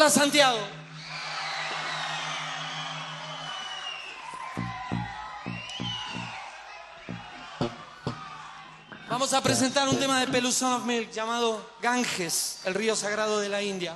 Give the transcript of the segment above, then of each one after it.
Hola Santiago. Vamos a presentar un tema de Peluson of Milk llamado Ganges, el río sagrado de la India.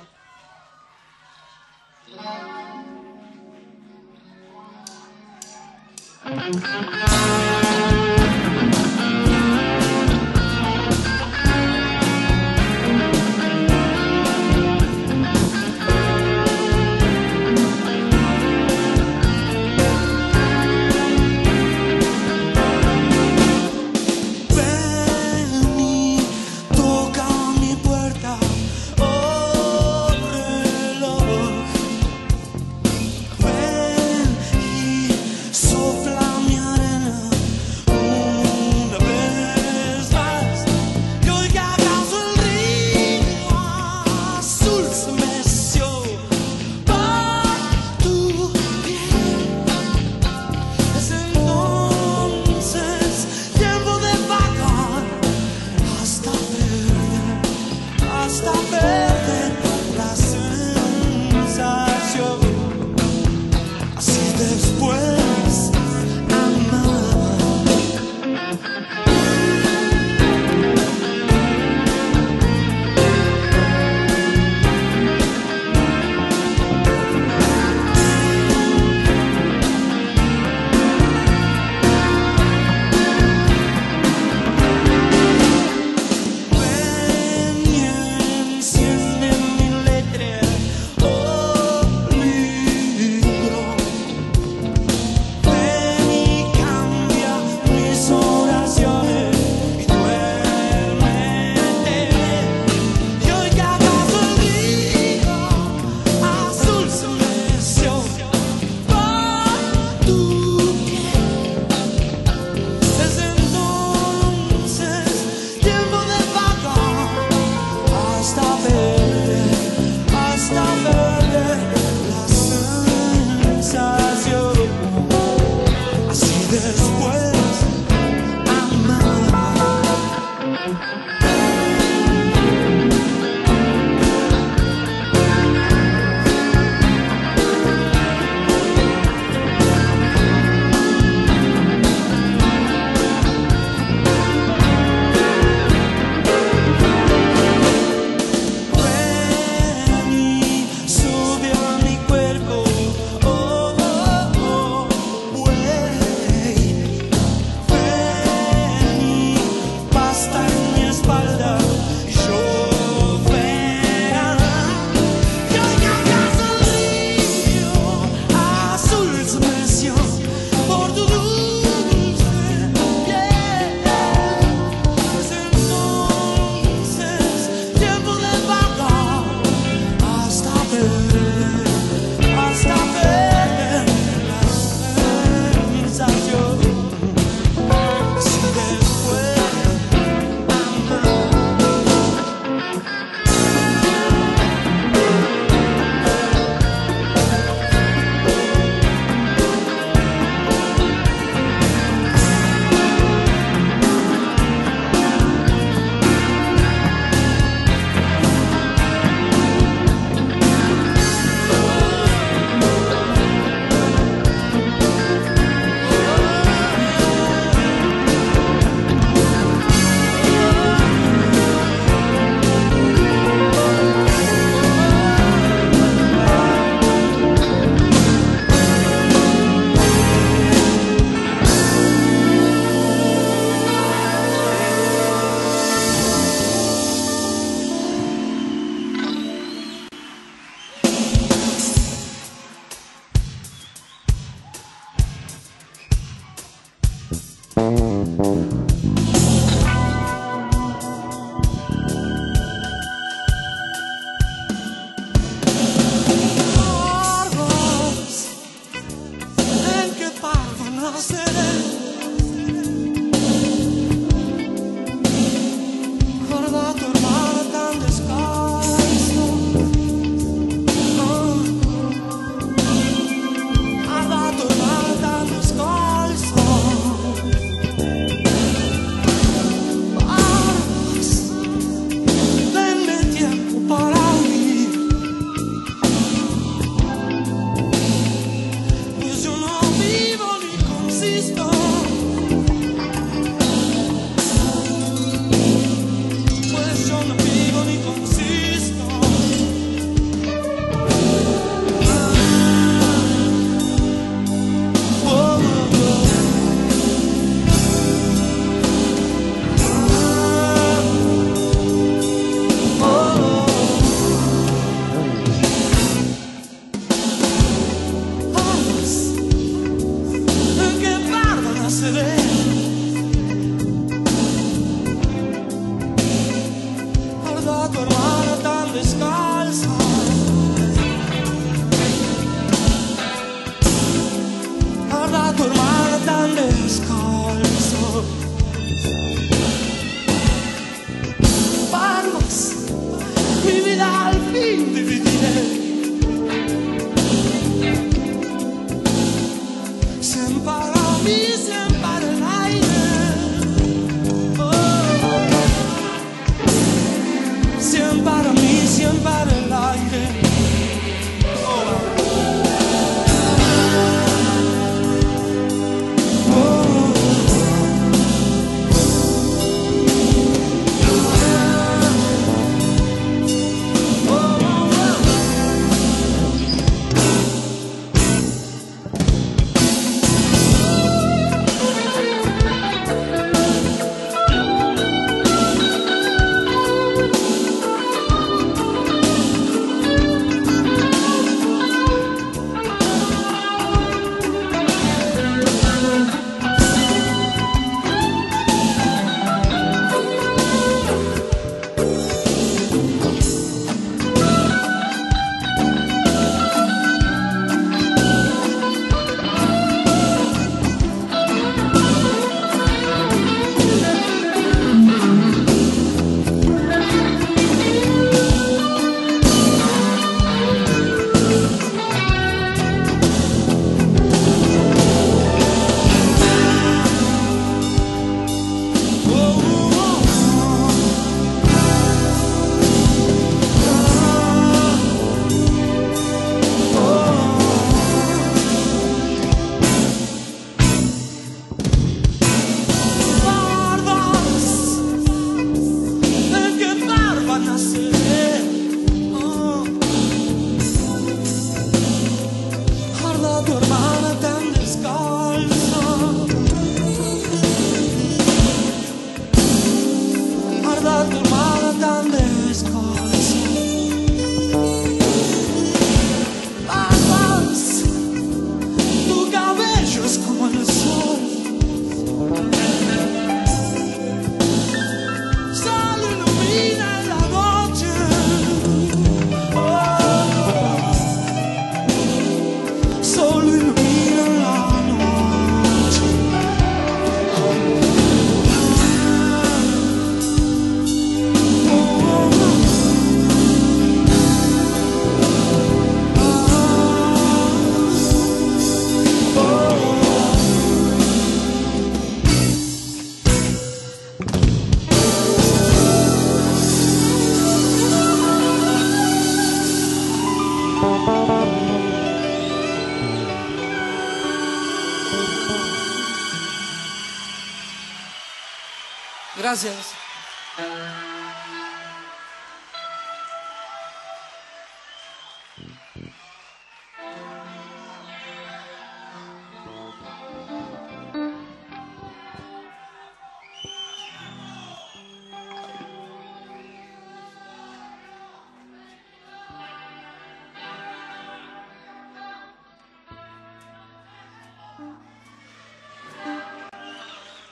Gracias.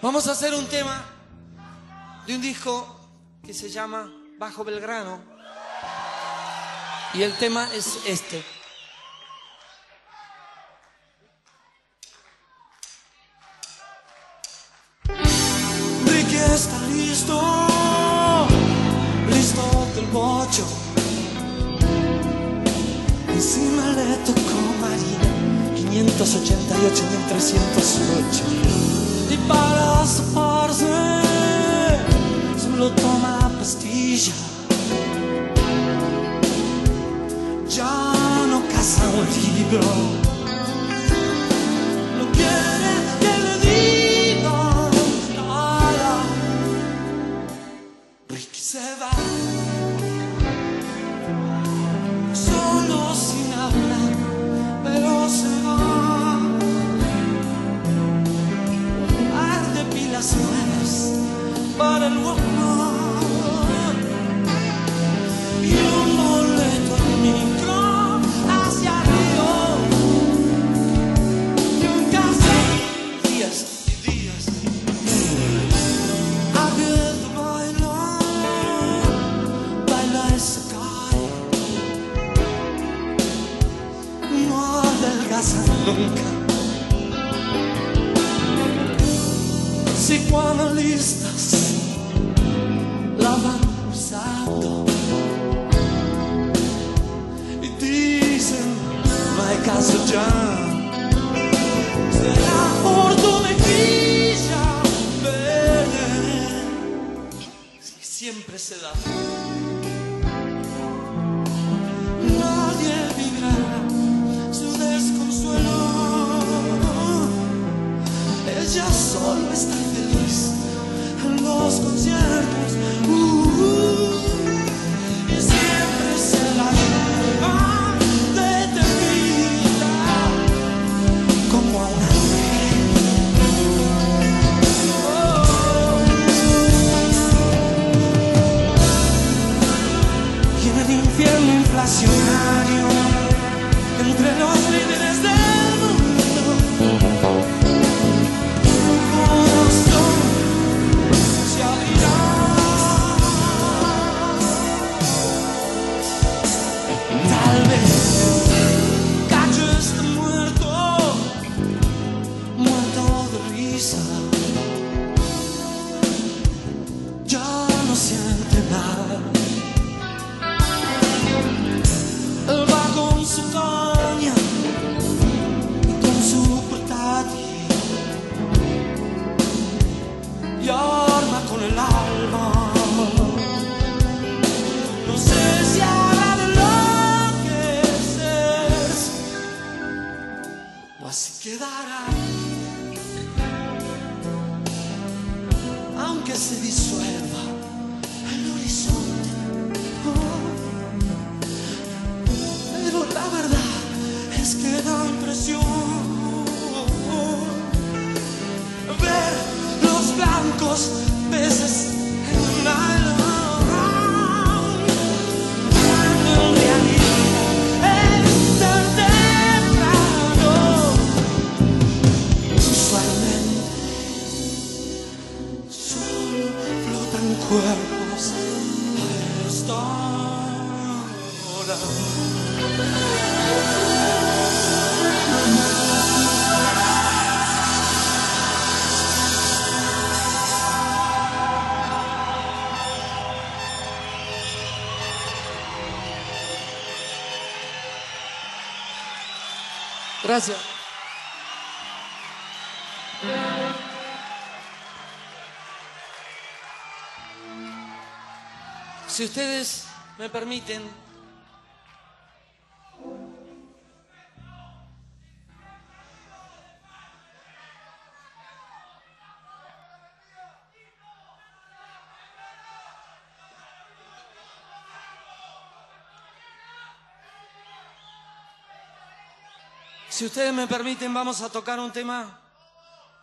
Vamos a hacer un tema de un disco que se llama Bajo Belgrano. Y el tema es este. Gracias. Si ustedes me permiten, si ustedes me permiten, vamos a tocar un tema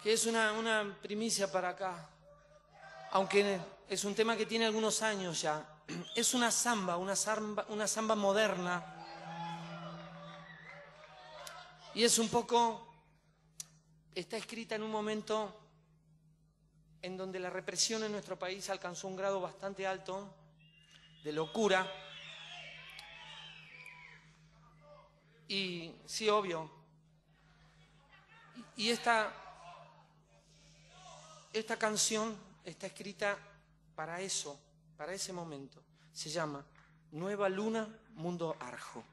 que es una, una primicia para acá, aunque es un tema que tiene algunos años ya. Es una samba, una samba, una samba moderna. Y es un poco, está escrita en un momento en donde la represión en nuestro país alcanzó un grado bastante alto de locura. Y sí, obvio. Y esta, esta canción está escrita para eso, para ese momento. Se llama Nueva Luna, Mundo Arjo.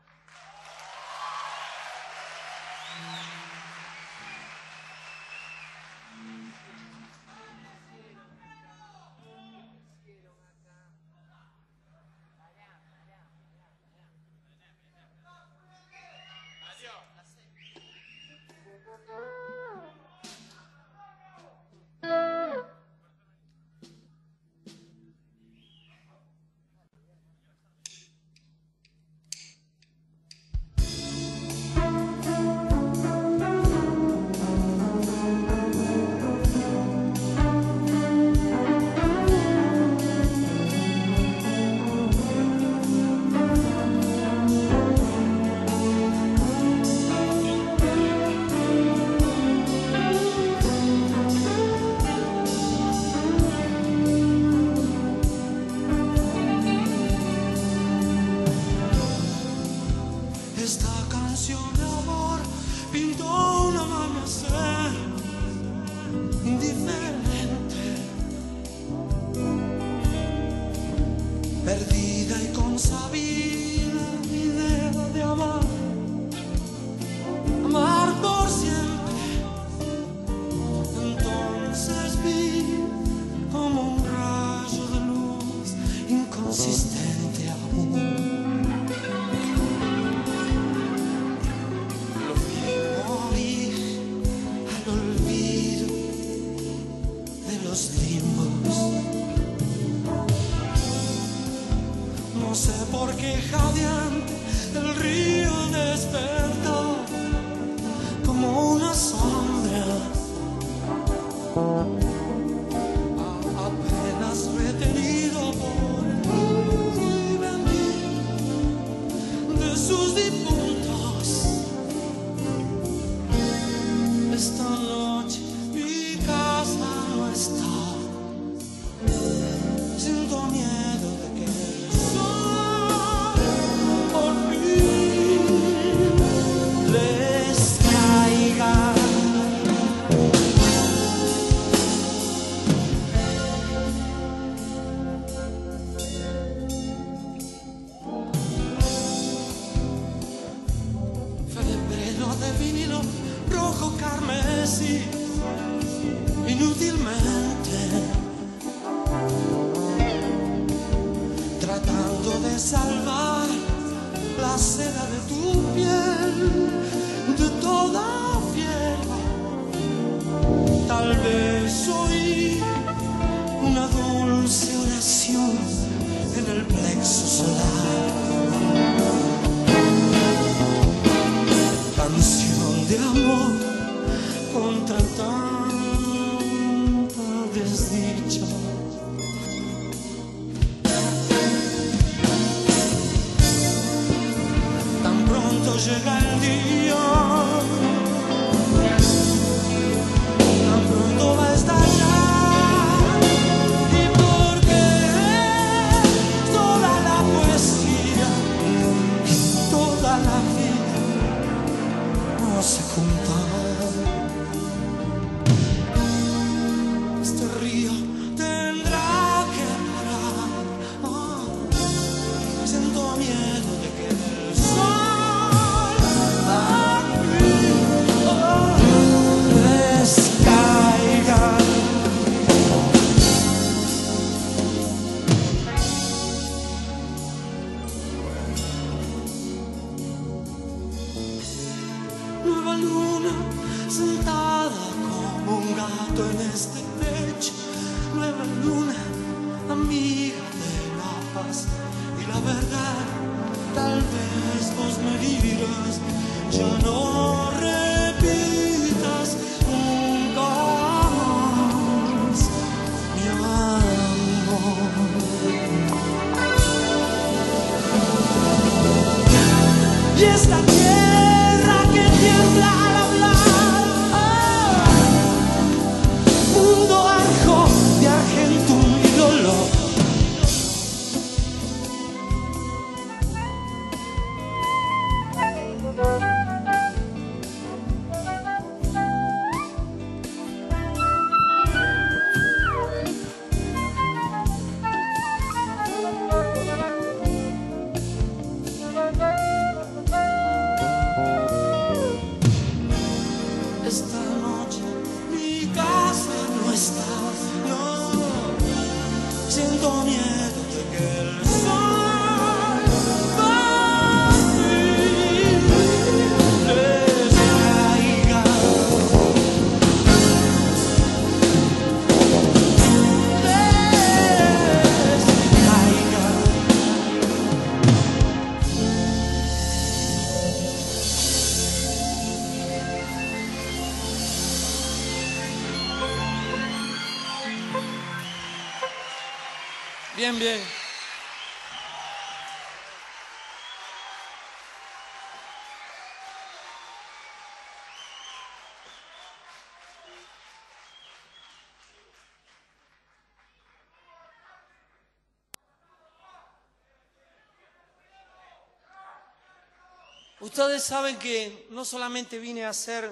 Ustedes saben que no solamente vine a hacer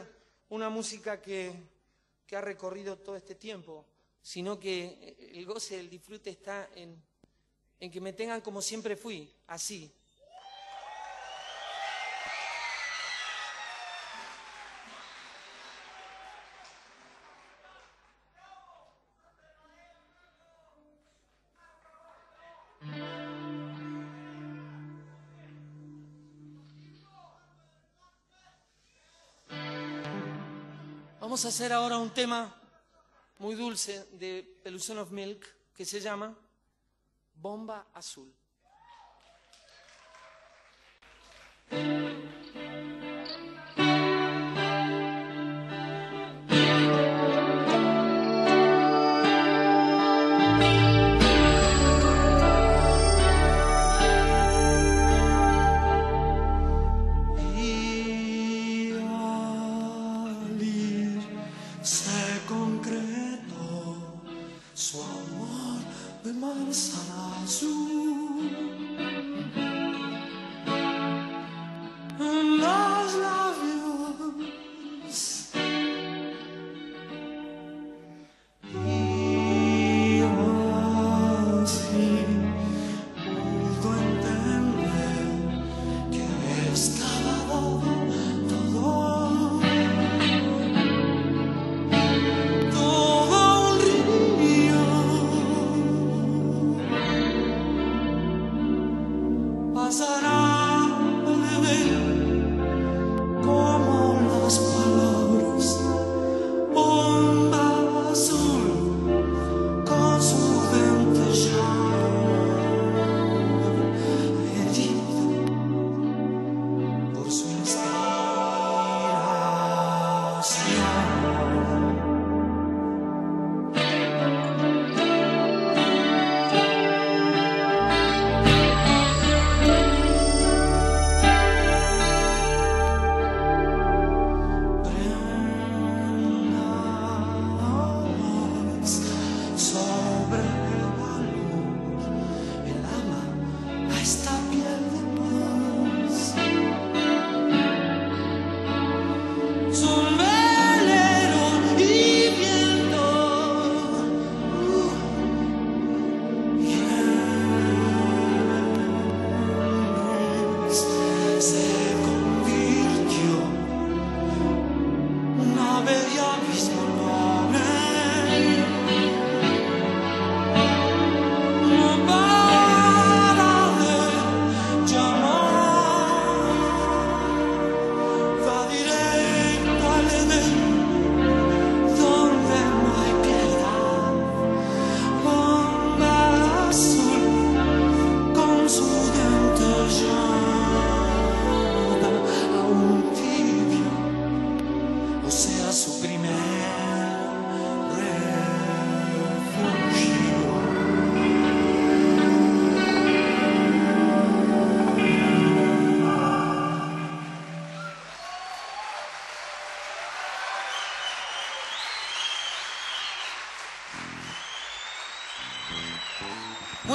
una música que, ha recorrido todo este tiempo, sino que el goce, el disfrute está en que me tengan como siempre fui, así, Vamos a hacer ahora un tema muy dulce de Pelusión of Milk que se llama Bomba Azul.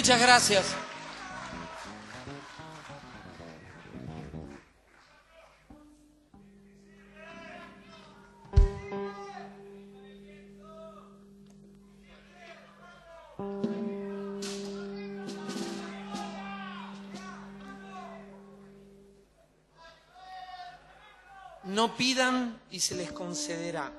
Muchas gracias. No pidan y se les concederá.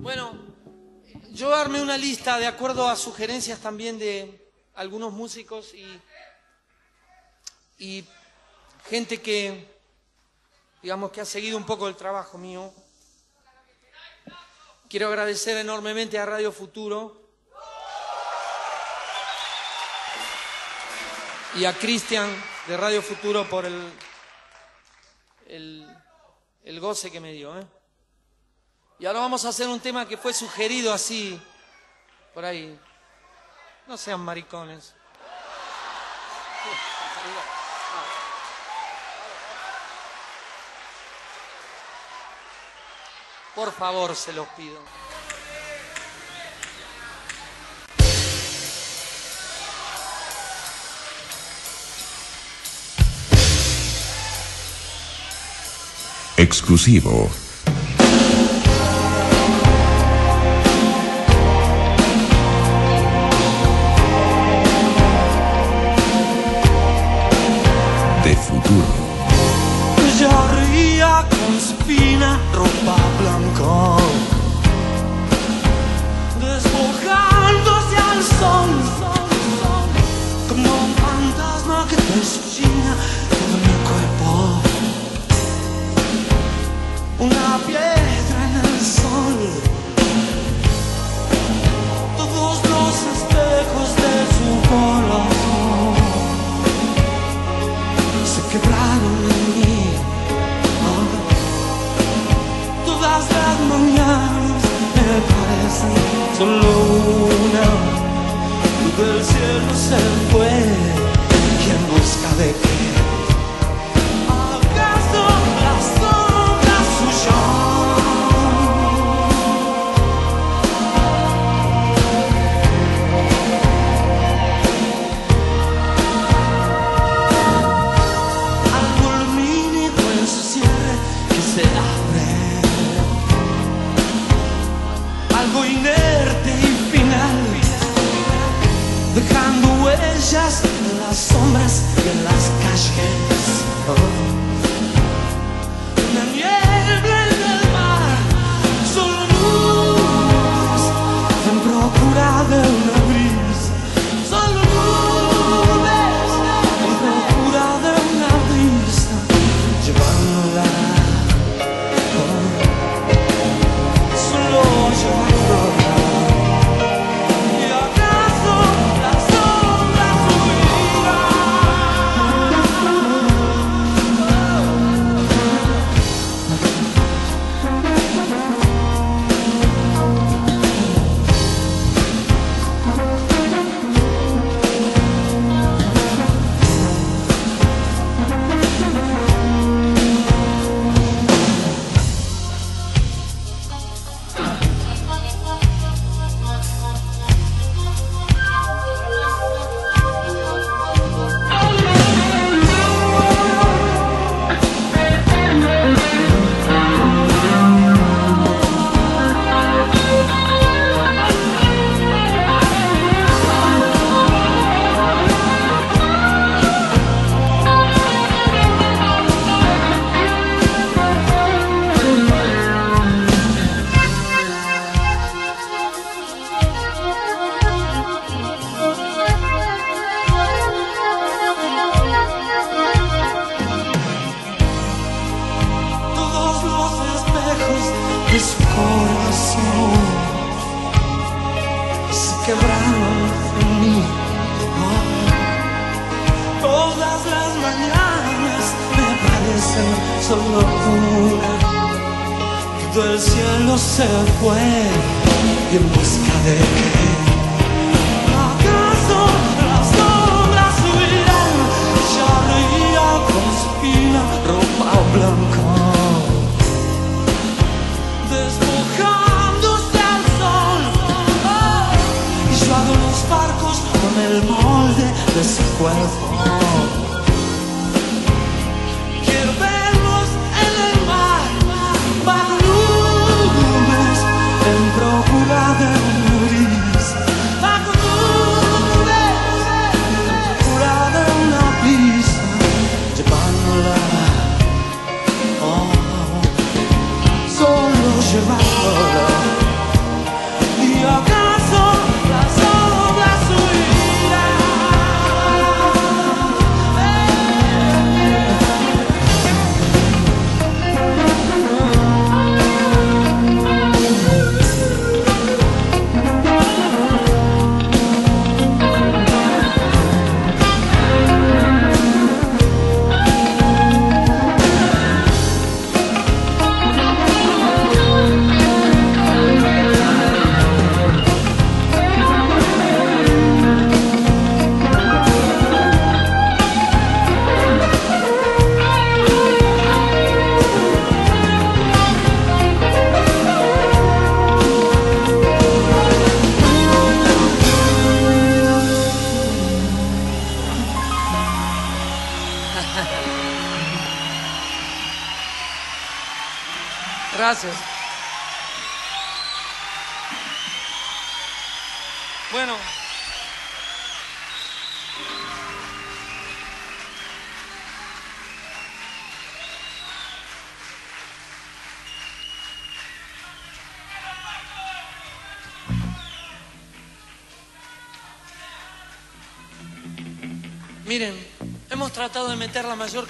Bueno, yo armé una lista de acuerdo a sugerencias también de algunos músicos y, y gente que, digamos, que ha seguido un poco el trabajo mío. Quiero agradecer enormemente a Radio Futuro y a Cristian de Radio Futuro por el, el, el goce que me dio. ¿eh? Y ahora vamos a hacer un tema que fue sugerido así, por ahí. No sean maricones. Por favor, se los pido. Exclusivo.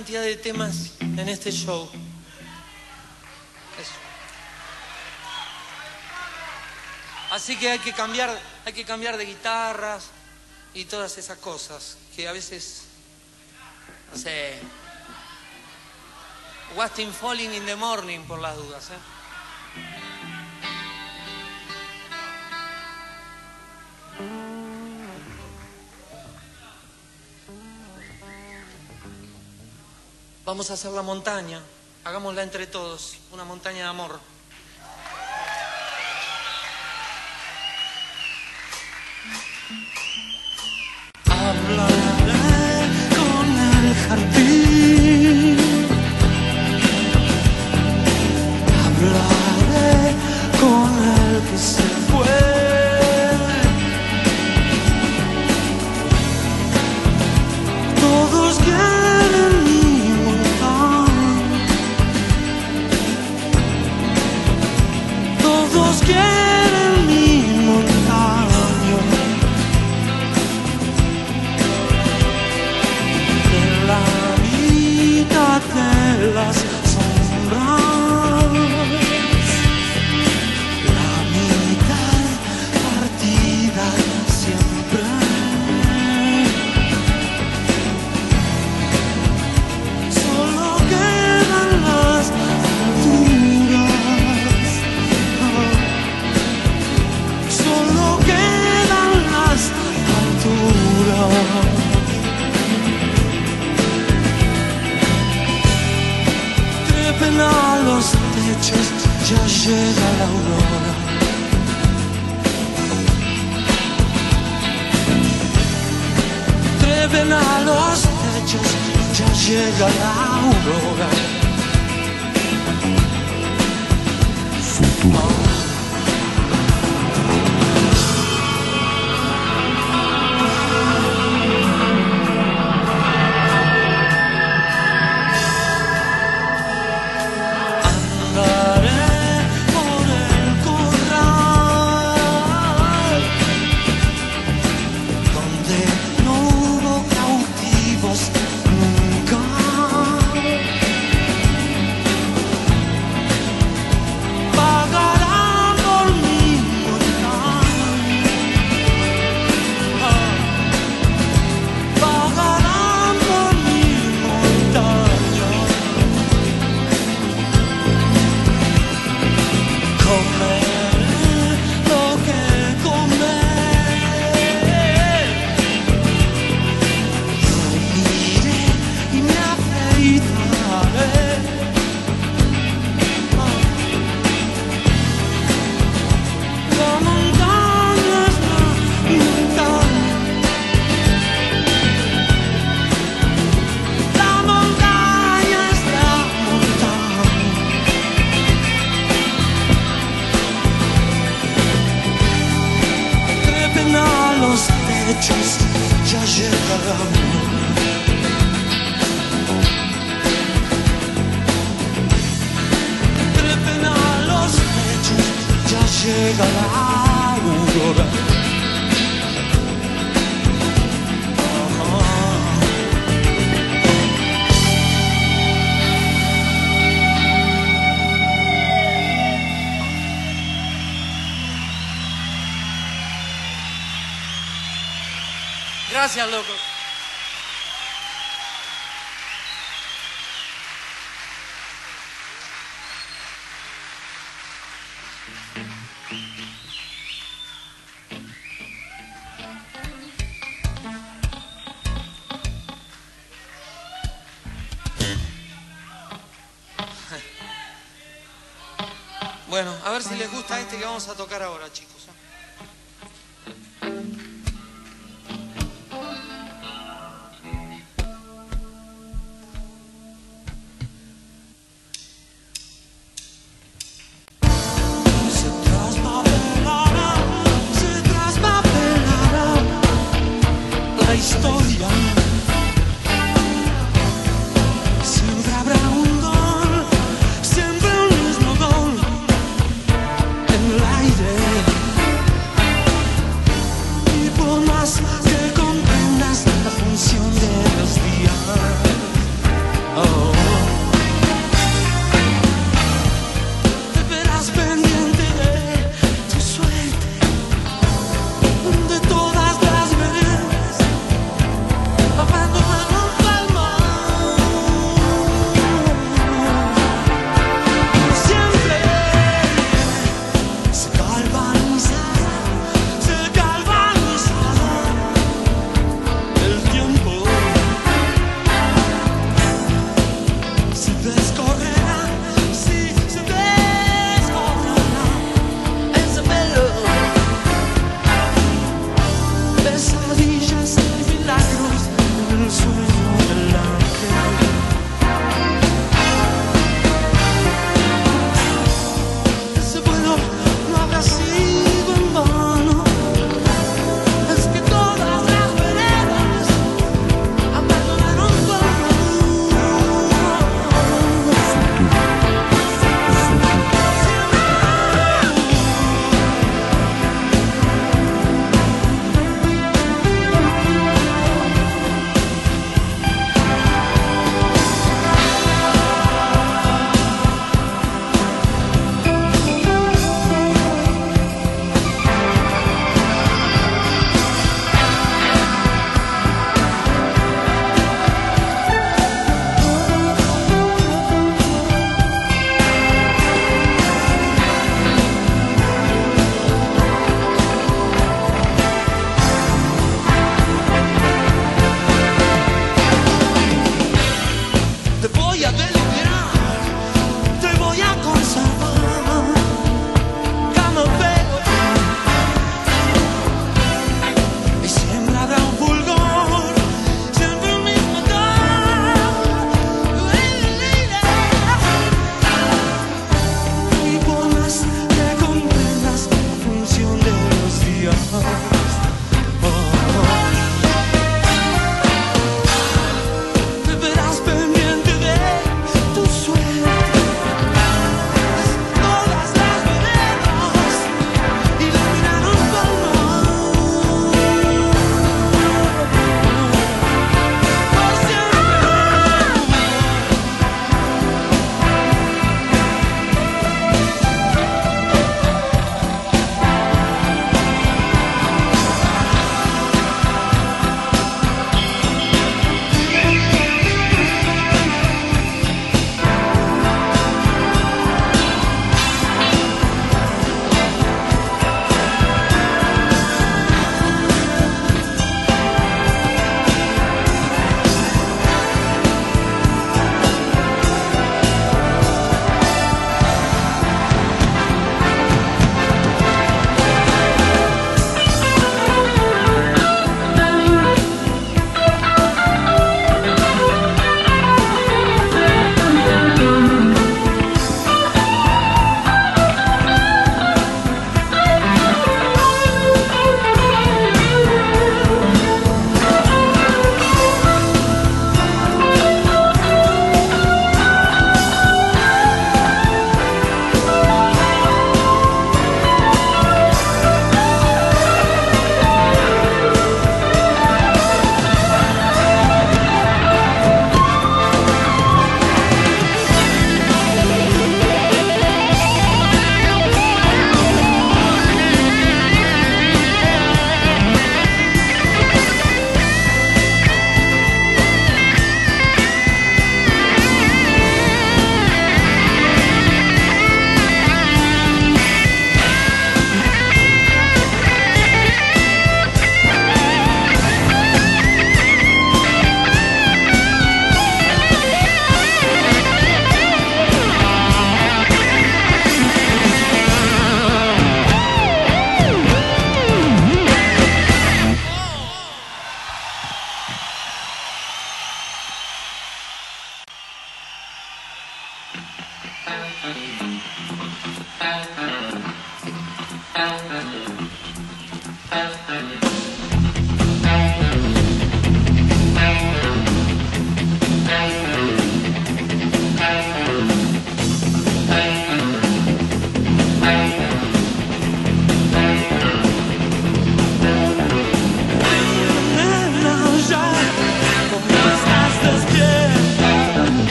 Cantidad de temas en este show. Eso. Así que hay que cambiar, hay que cambiar de guitarras y todas esas cosas que a veces, no sé, Wasting Falling in the Morning por las dudas. ¿eh? Vamos a hacer la montaña, hagámosla entre todos, una montaña de amor. Ya llega la aurora. Trepen a los techos, ya llega la aurora. Que vamos a tocar ahora, chicos.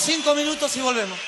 Cinco minutos y volvemos.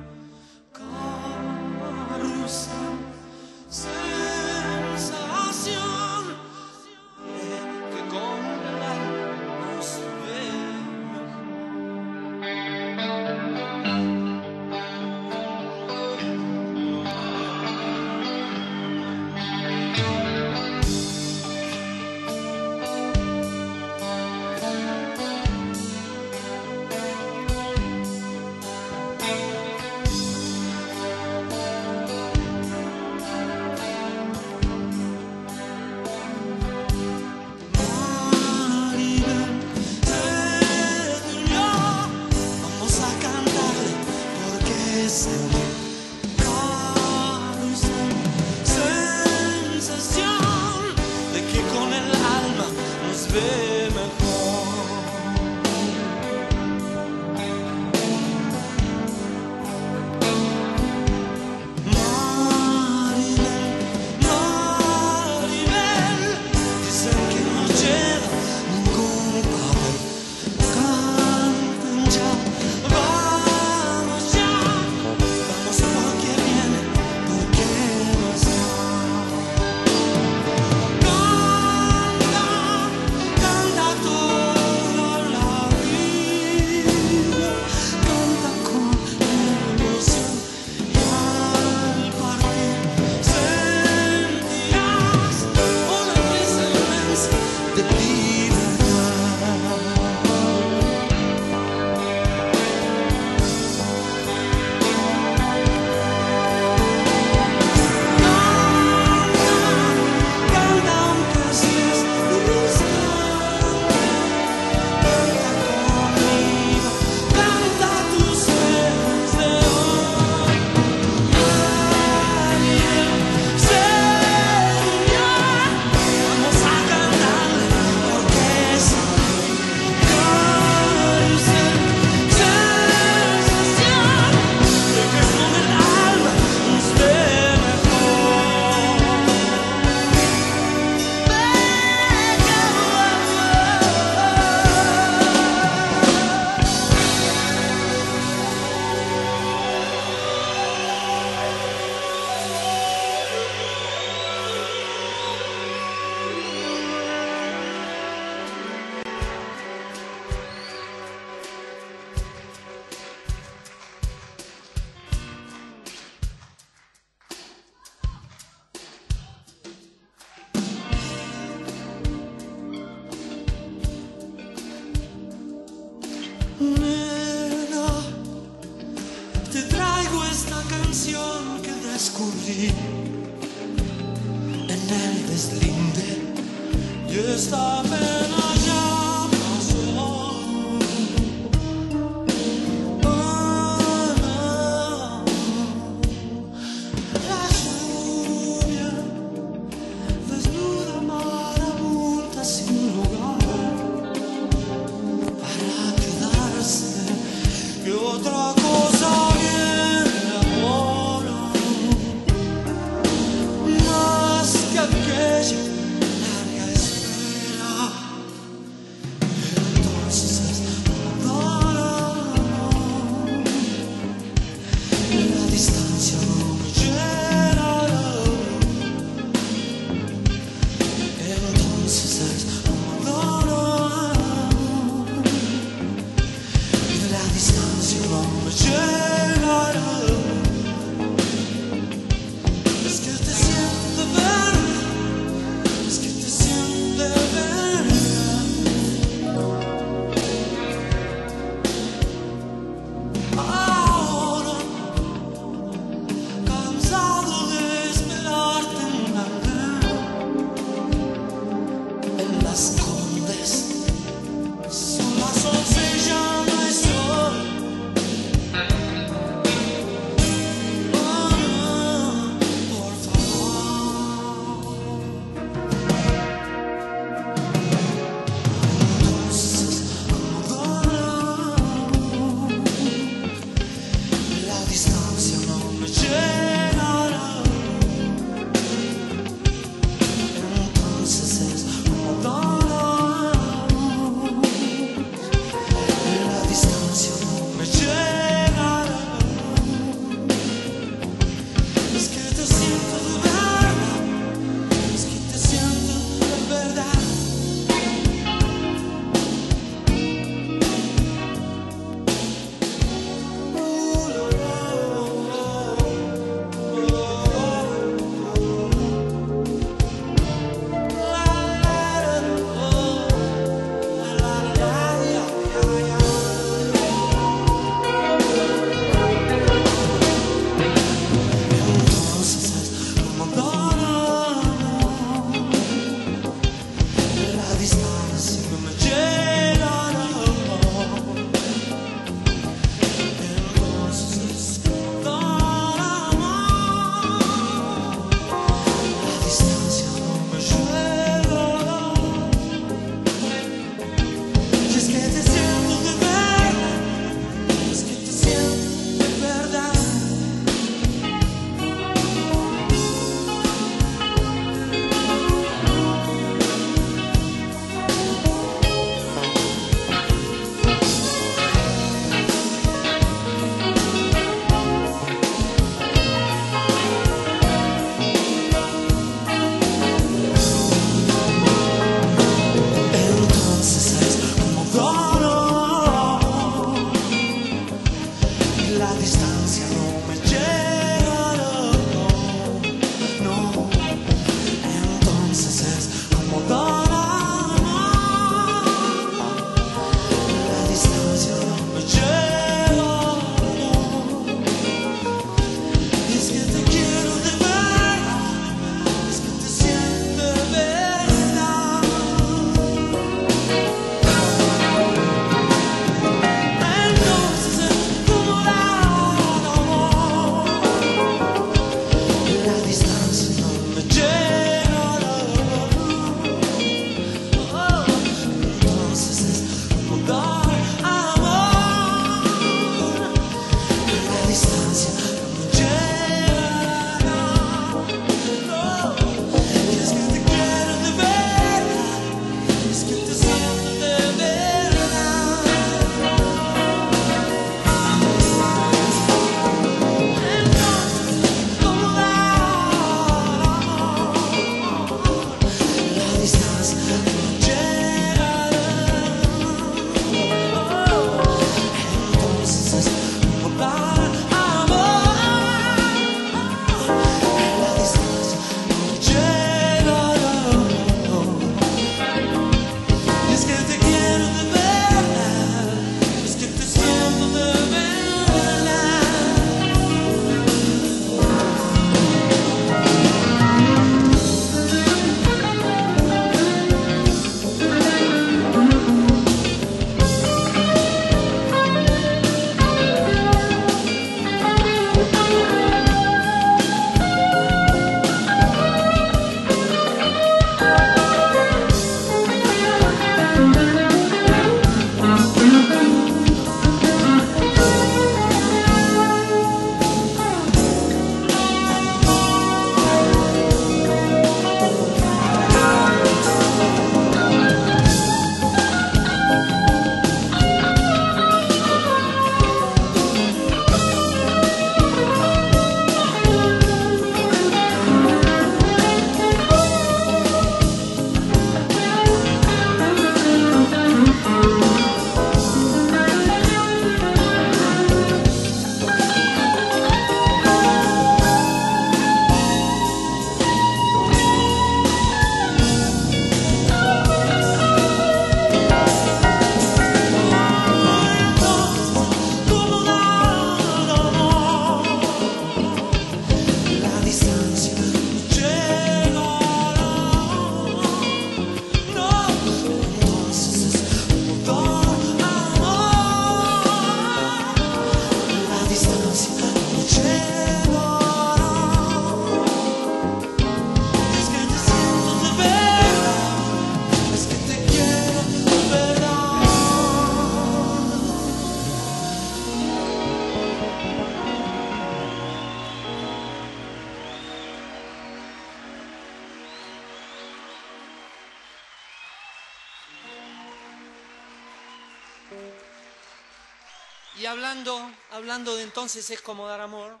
Hablando, hablando de entonces es como dar amor,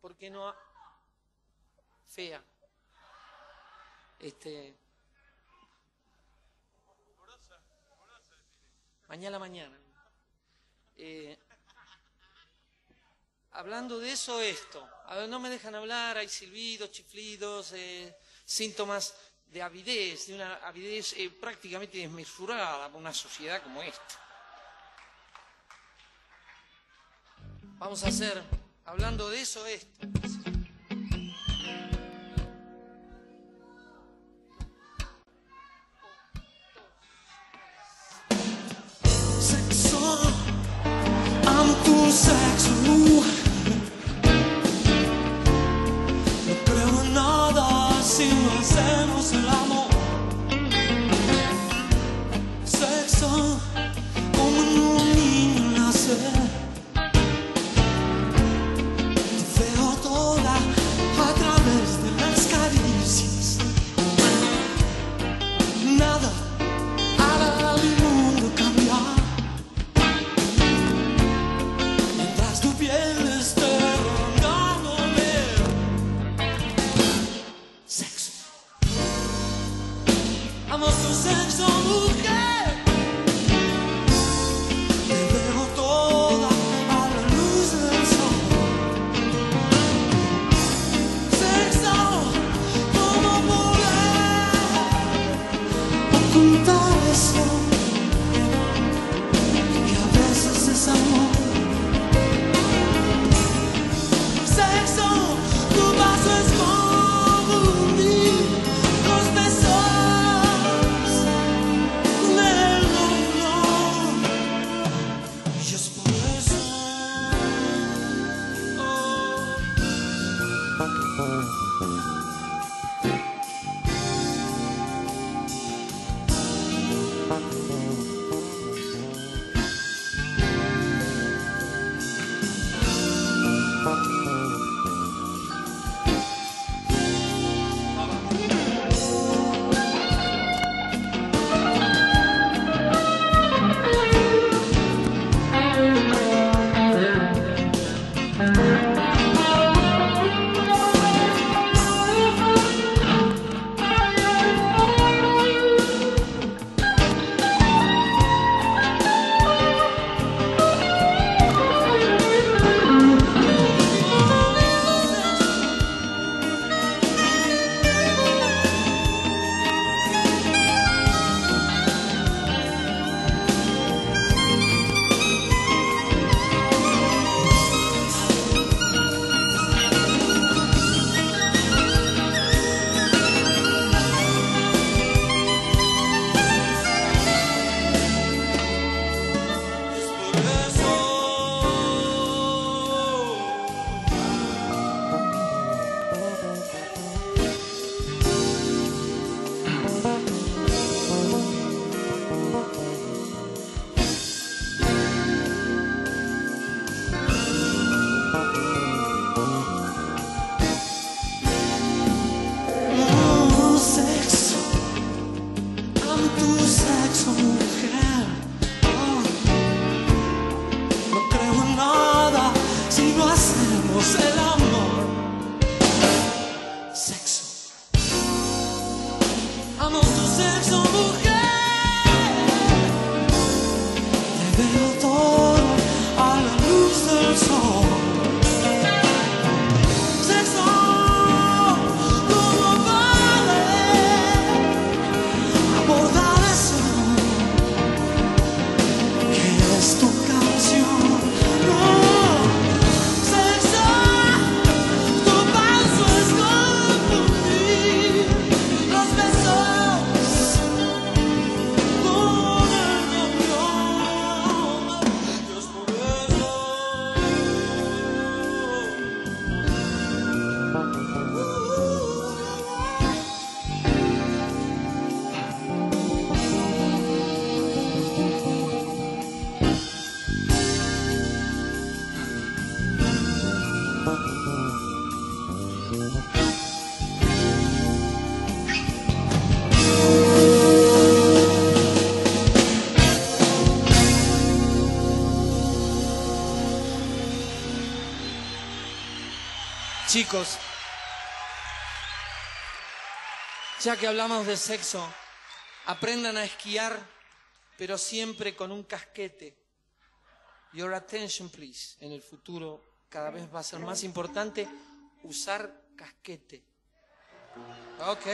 porque no fea. Este mañana mañana. Eh, hablando de eso esto, a ver, no me dejan hablar, hay silbidos, chiflidos, eh, síntomas de avidez, de una avidez eh, prácticamente desmesurada por una sociedad como esta. Vamos a hacer, hablando de eso, esto. Sexo, amo tu sexo. No creo en nada si no hacemos el amor. chicos, ya que hablamos de sexo, aprendan a esquiar, pero siempre con un casquete. Your attention, please. En el futuro cada vez va a ser más importante usar casquete. ¿Ok?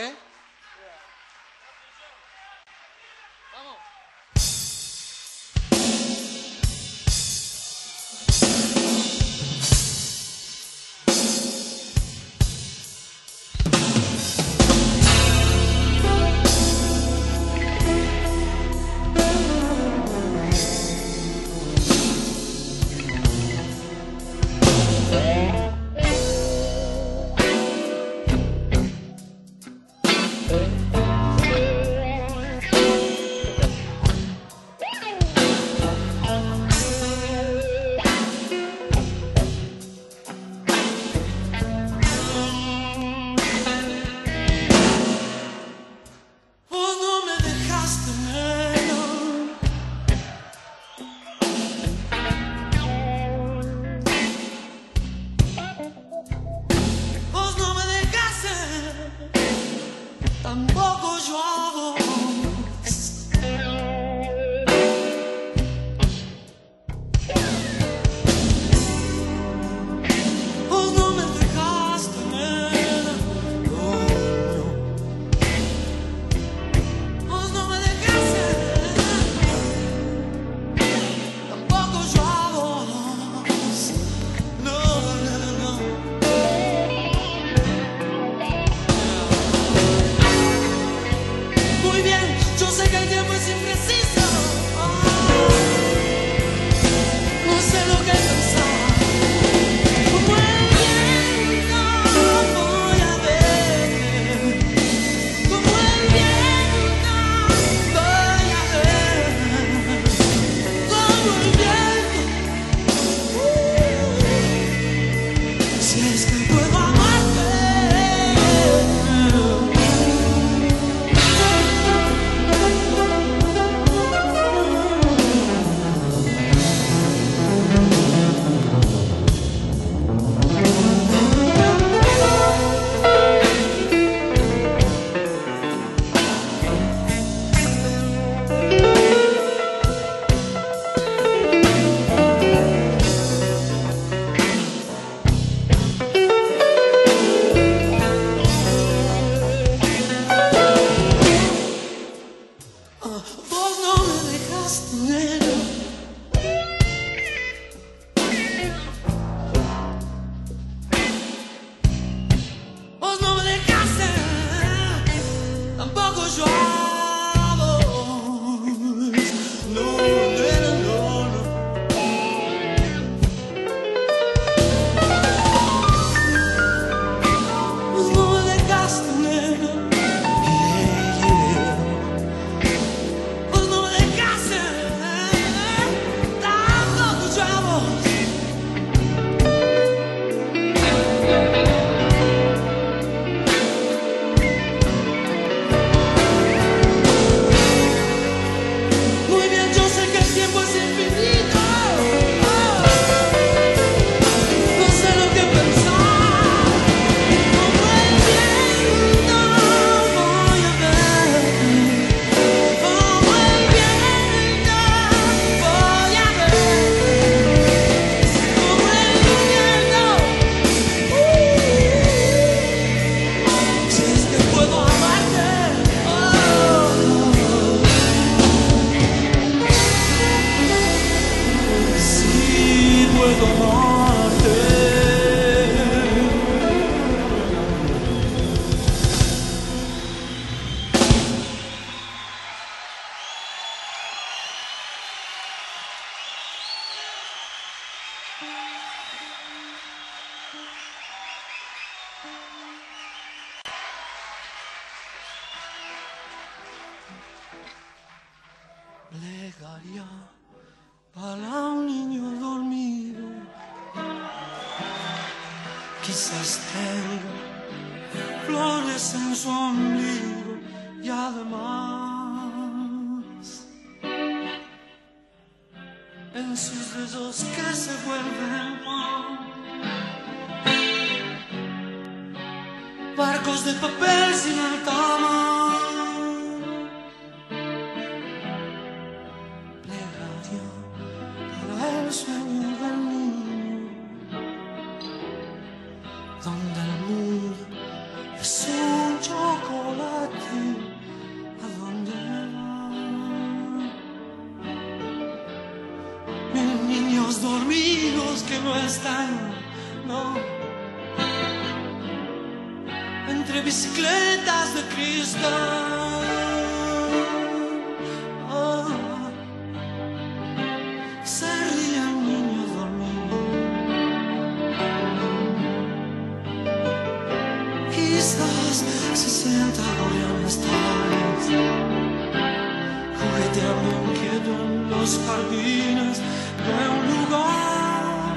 De un lugar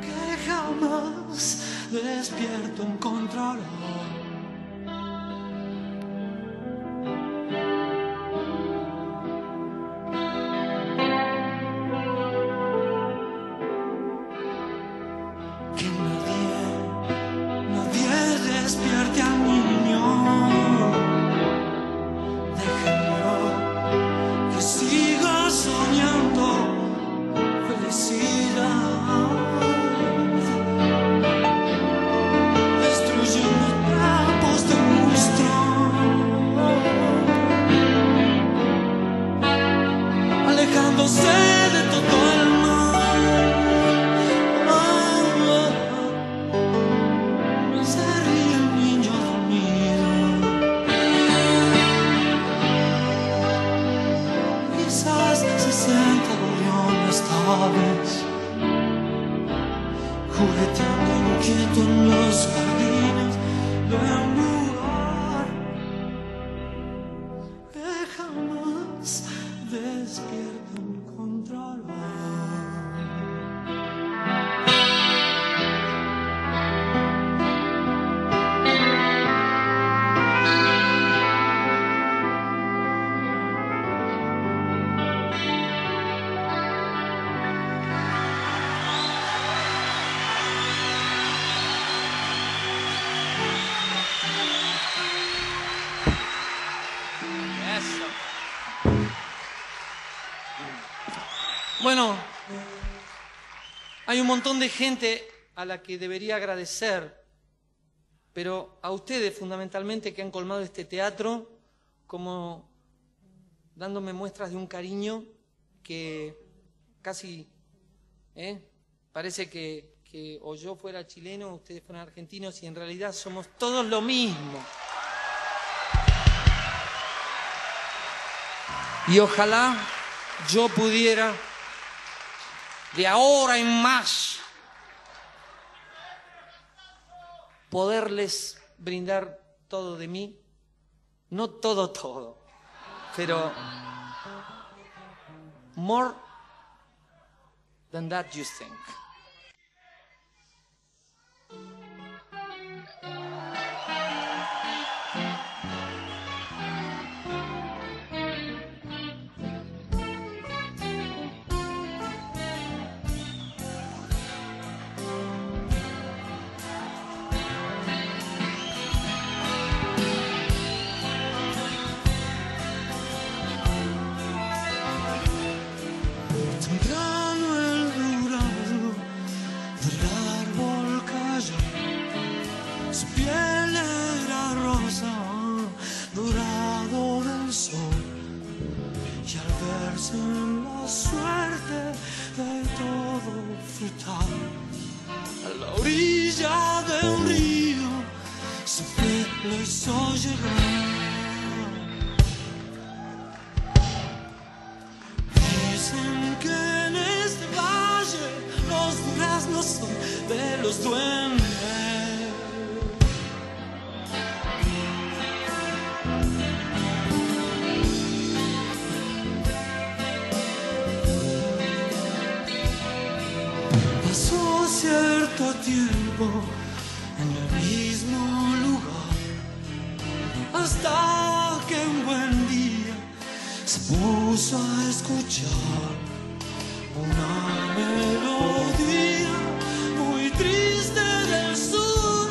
que jamás despierto encontrará. Que un montón de gente a la que debería agradecer, pero a ustedes fundamentalmente que han colmado este teatro como dándome muestras de un cariño que casi ¿eh? parece que, que o yo fuera chileno o ustedes fueran argentinos y en realidad somos todos lo mismo. Y ojalá yo pudiera de ahora en más poderles brindar todo de mí, no todo, todo, pero more than that you think. Llegar. Dicen que en este valle los duraznos son de los duendes. Hasta que un buen día se puso a escuchar una melodía muy triste del sur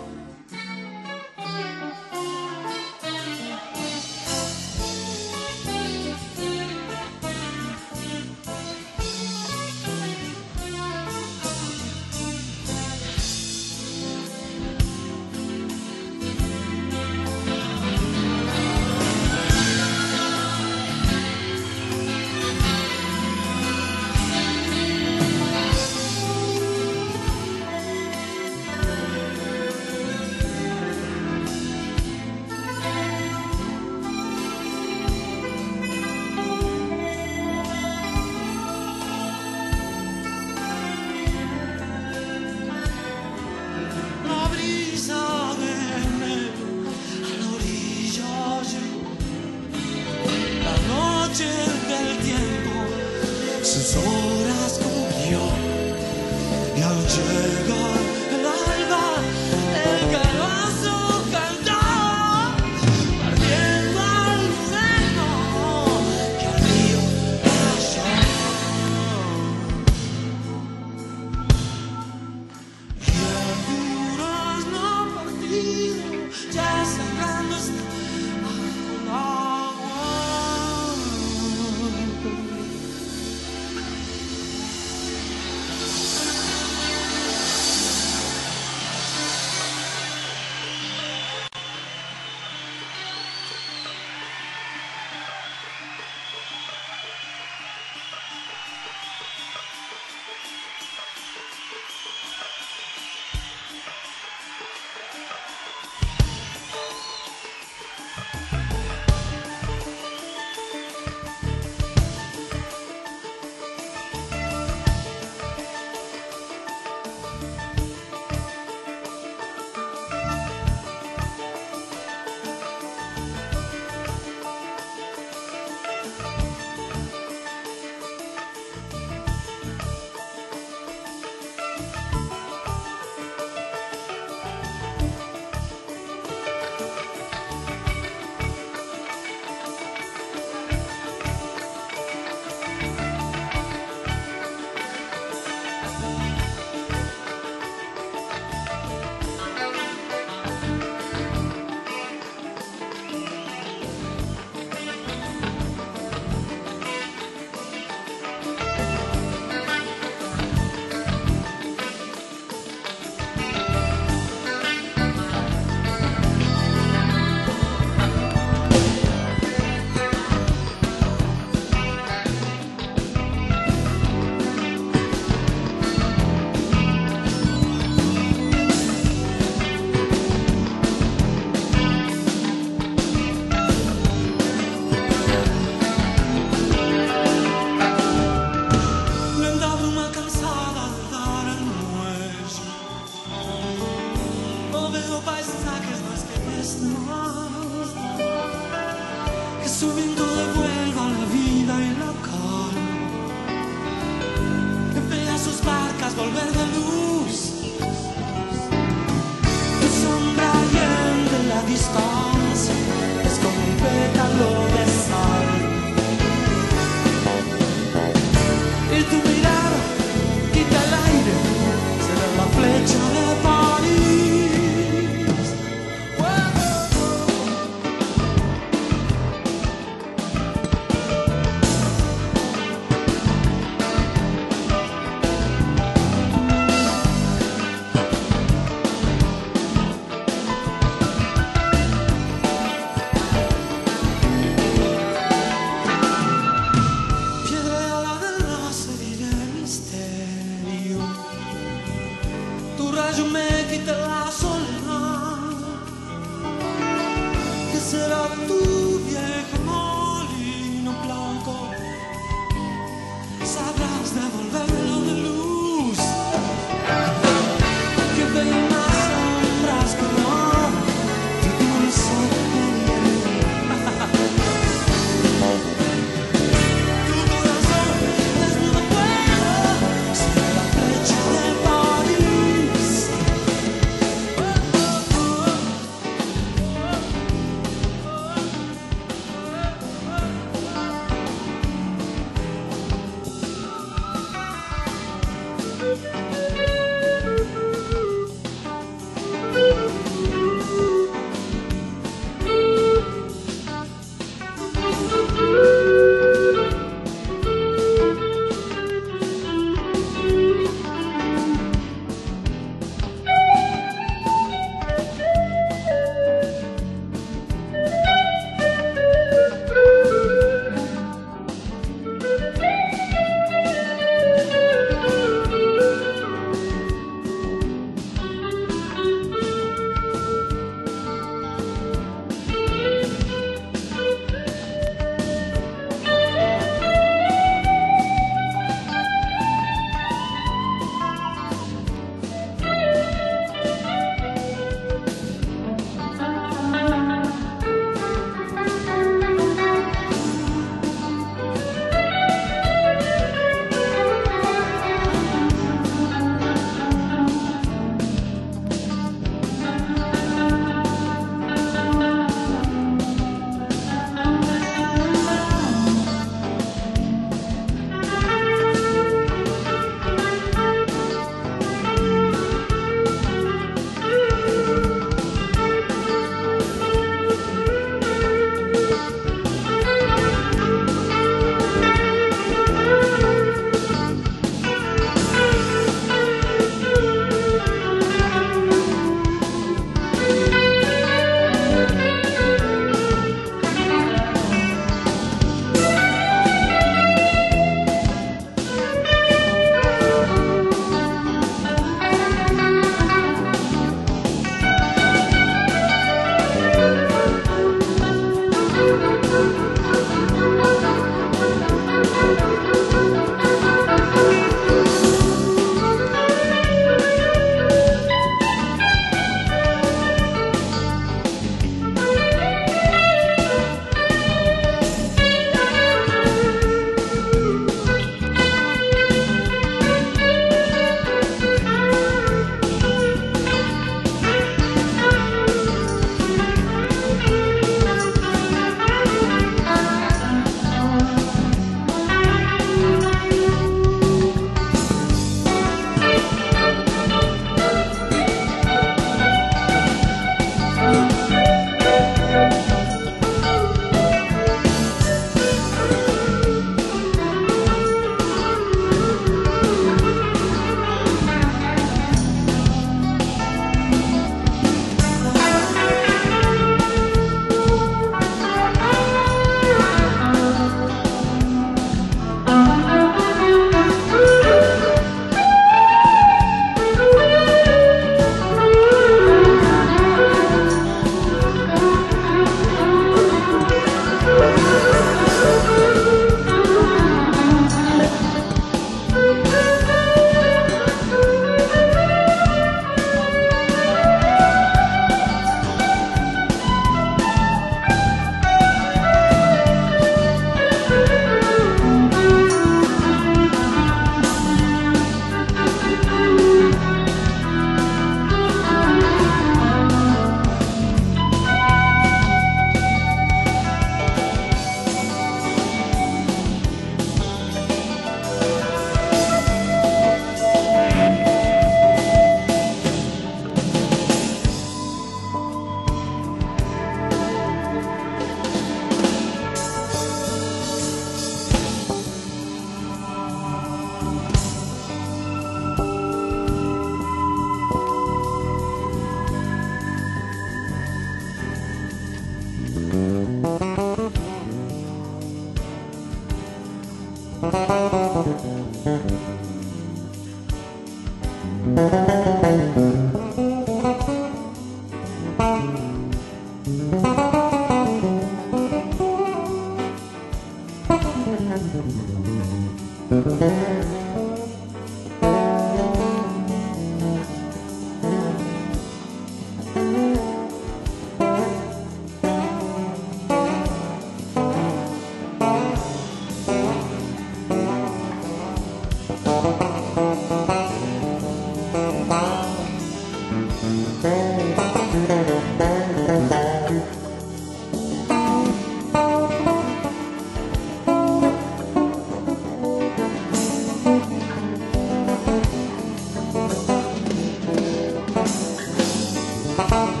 Tu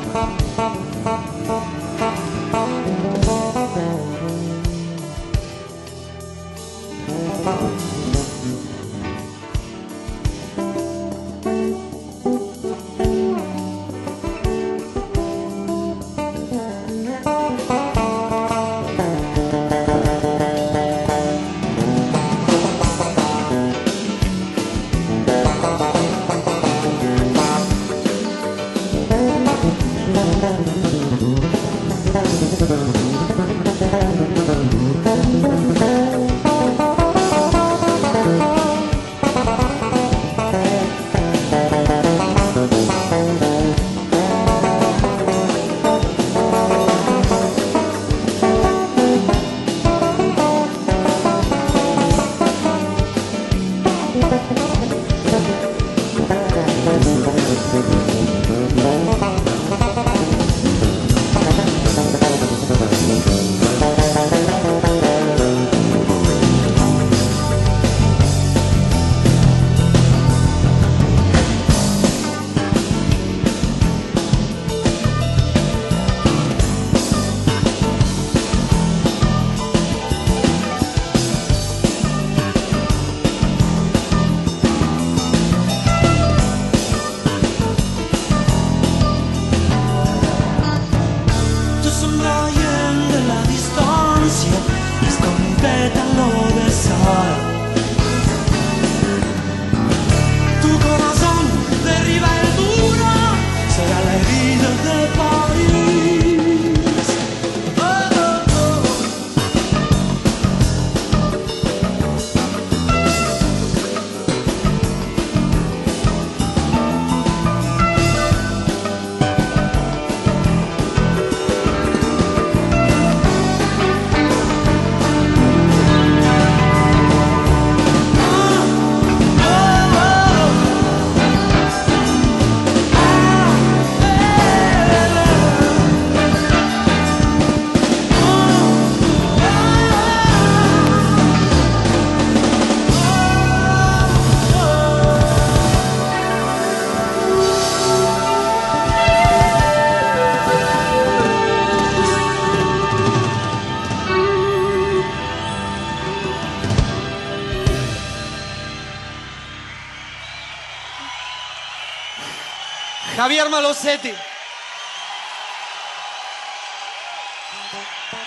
Javier.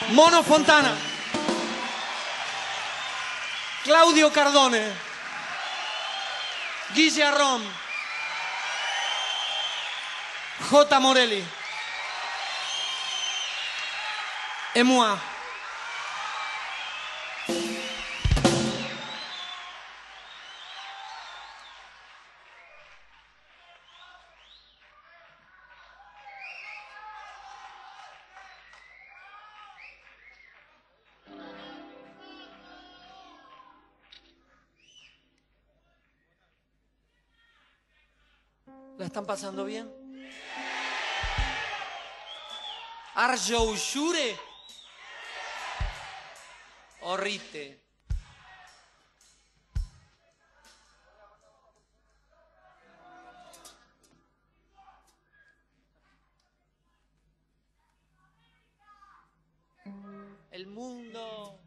Mono Fontana. Claudio Cardone. Guille Arrom. J. Morelli. Et. Pasando bien? Arjo Shure. Orrite. El mundo.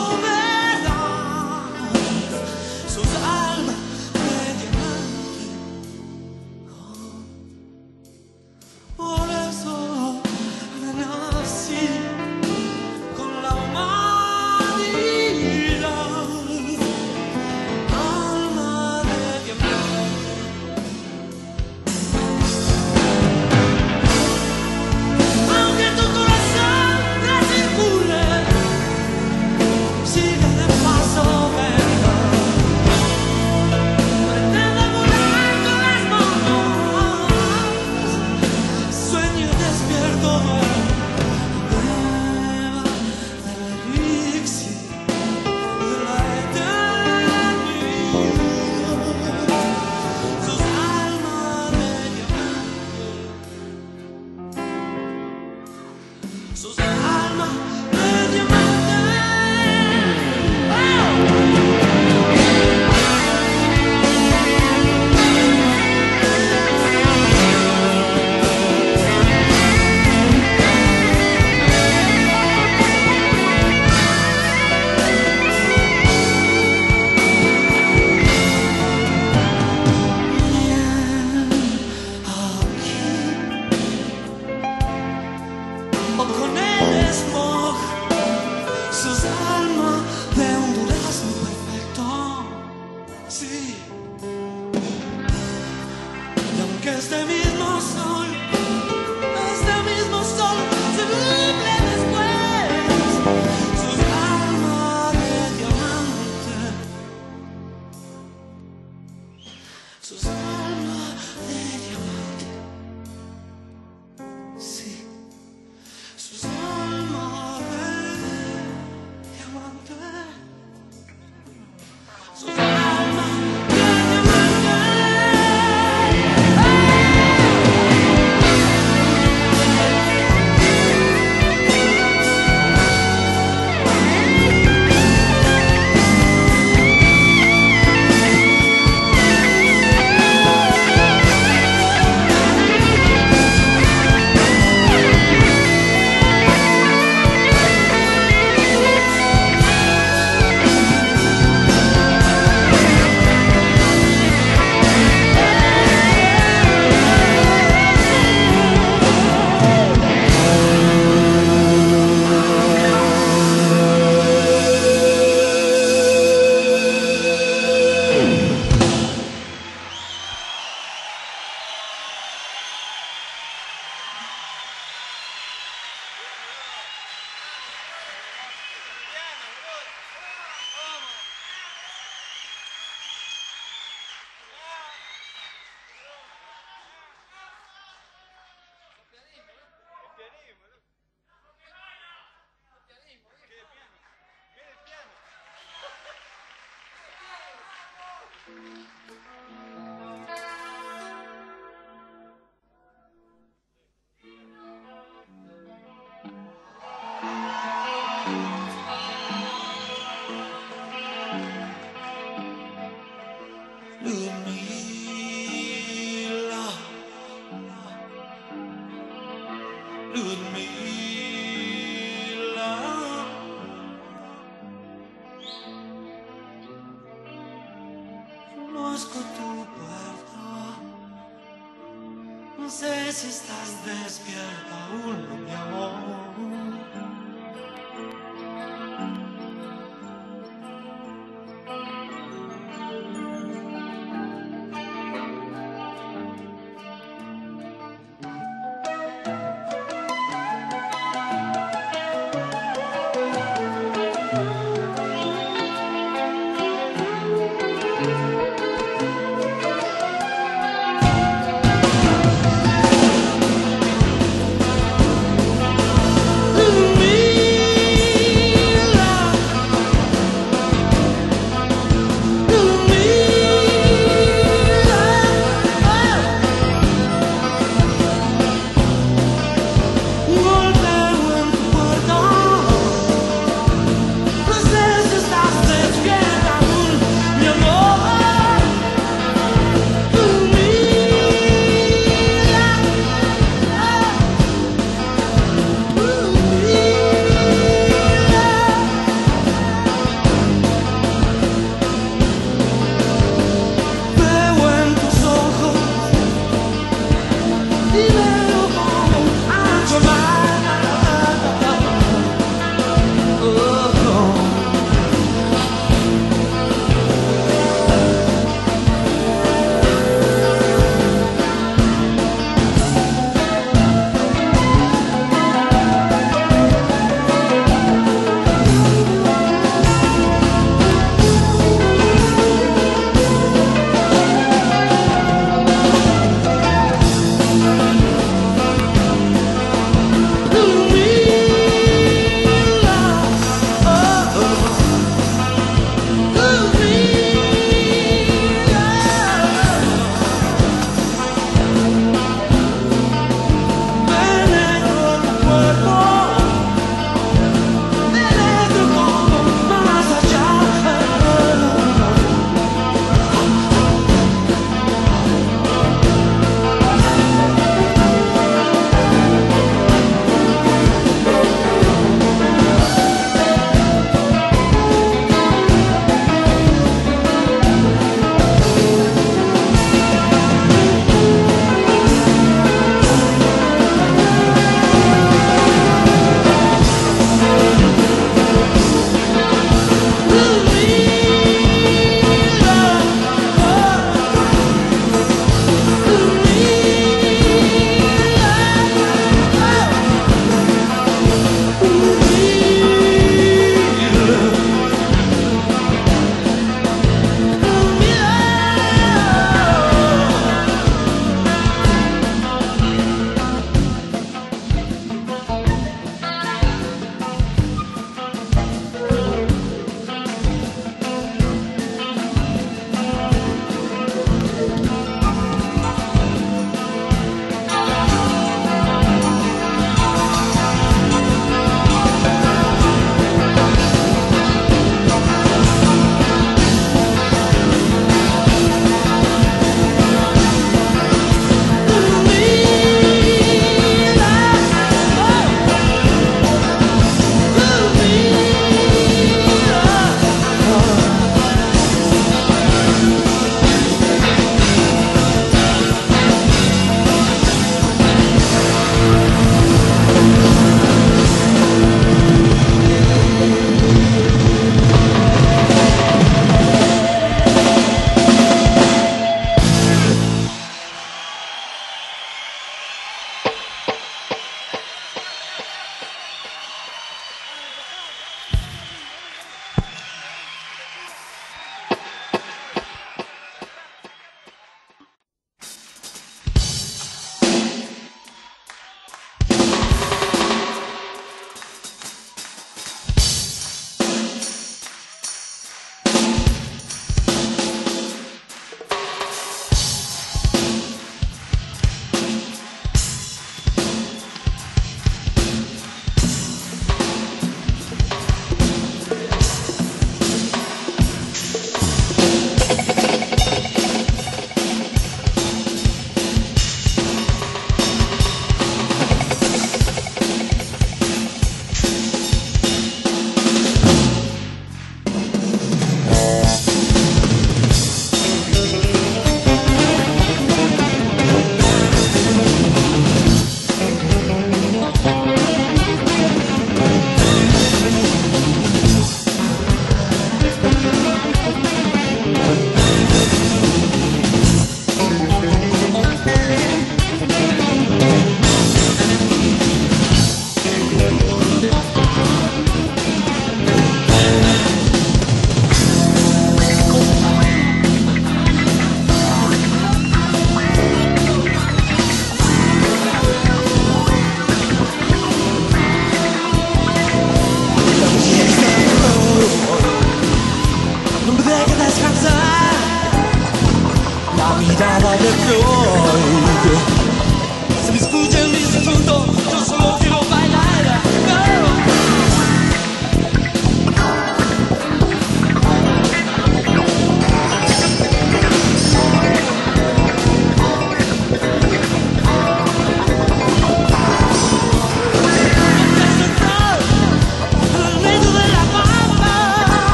over.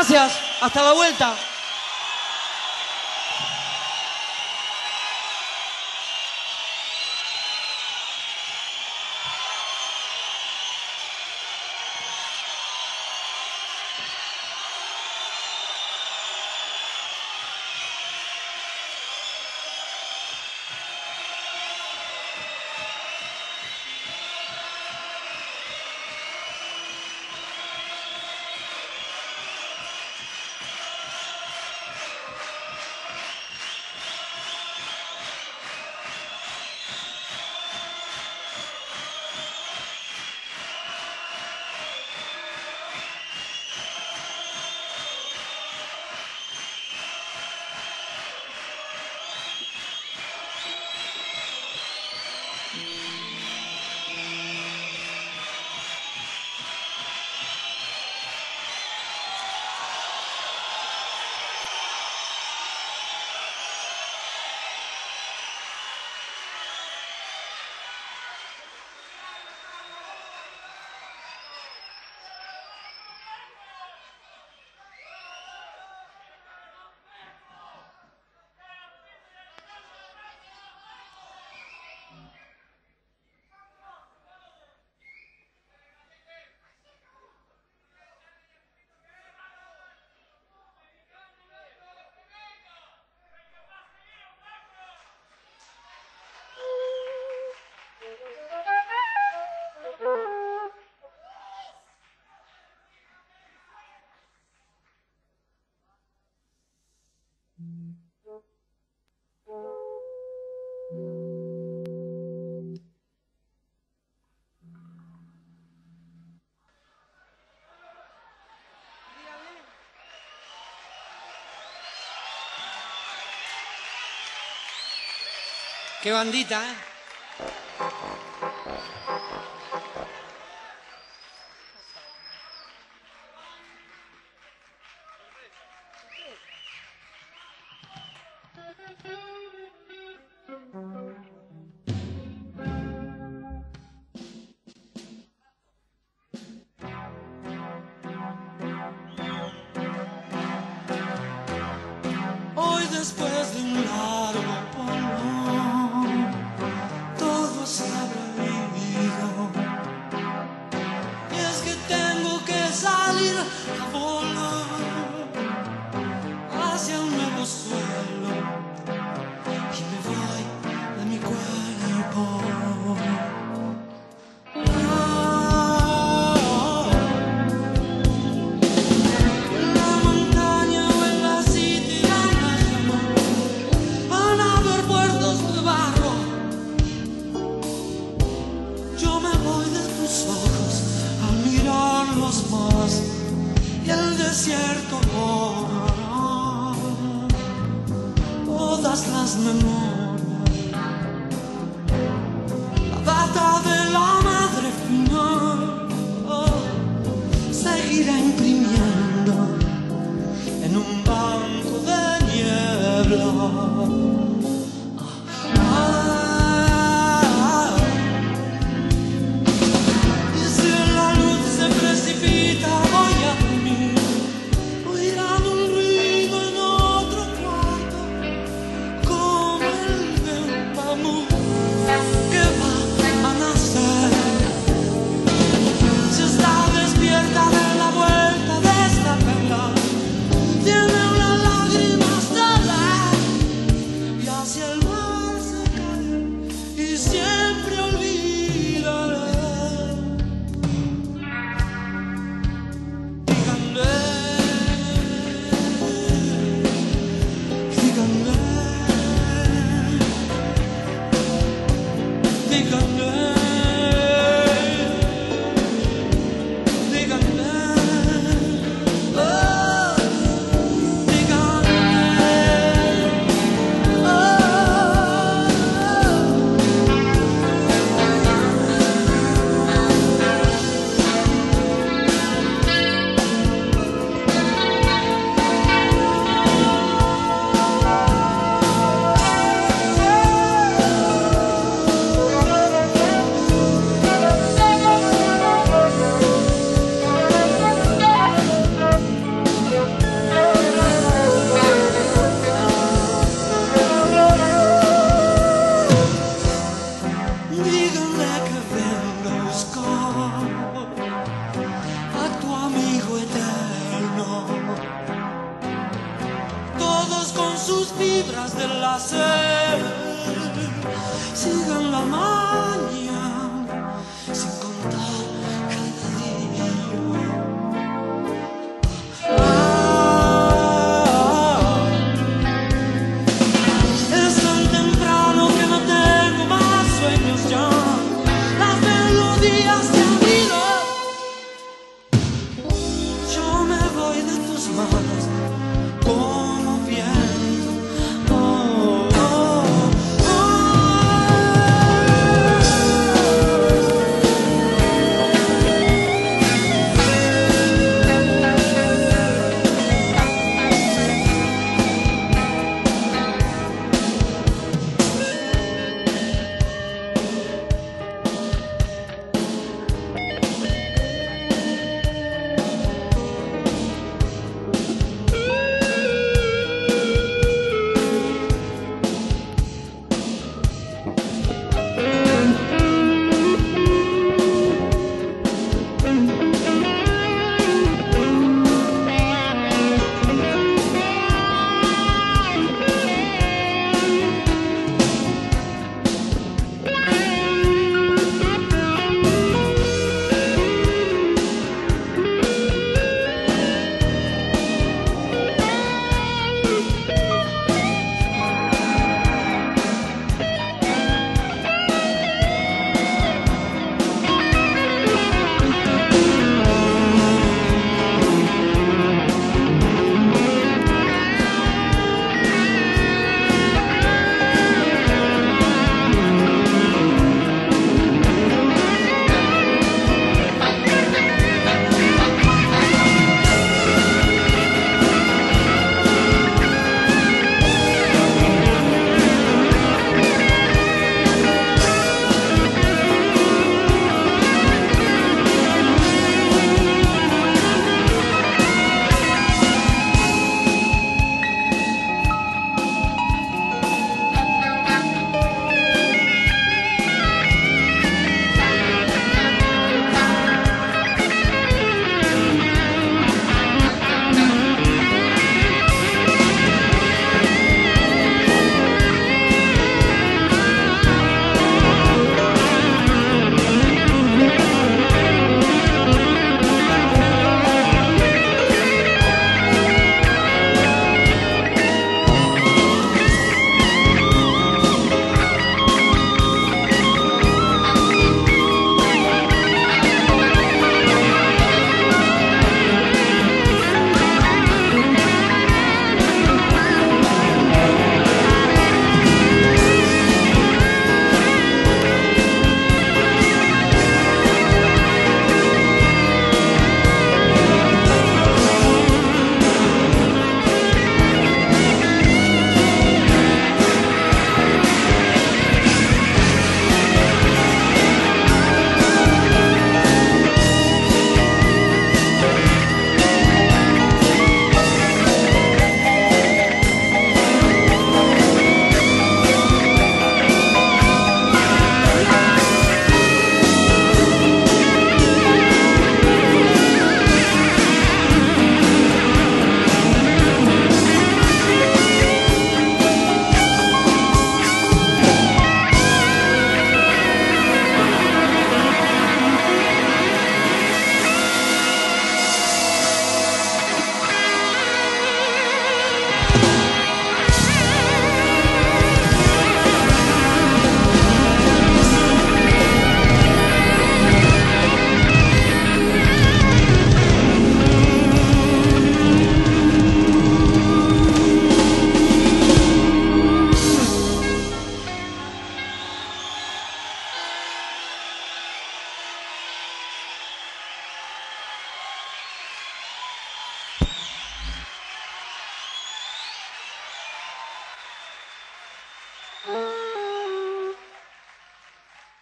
Gracias, hasta la vuelta. Qué bandita, ¿eh?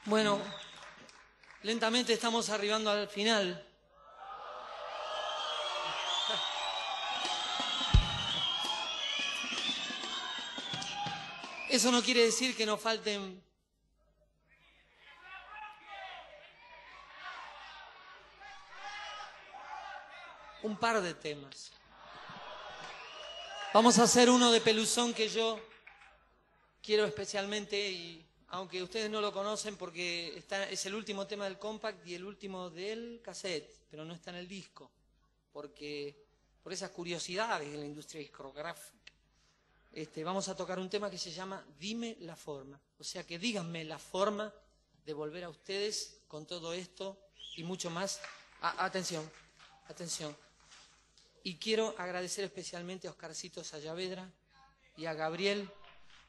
Bueno, lentamente estamos arribando al final. Eso no quiere decir que nos falten un par de temas. Vamos a hacer uno de peluzón que yo quiero especialmente, y aunque ustedes no lo conocen porque es el último tema del compact y el último del cassette, pero no está en el disco, porque por esas curiosidades de la industria discográfica. Este, vamos a tocar un tema que se llama Dime la forma. O sea que díganme la forma de volver a ustedes con todo esto y mucho más. Atención, atención. Y quiero agradecer especialmente a Oscarcito Sayavedra y a Gabriel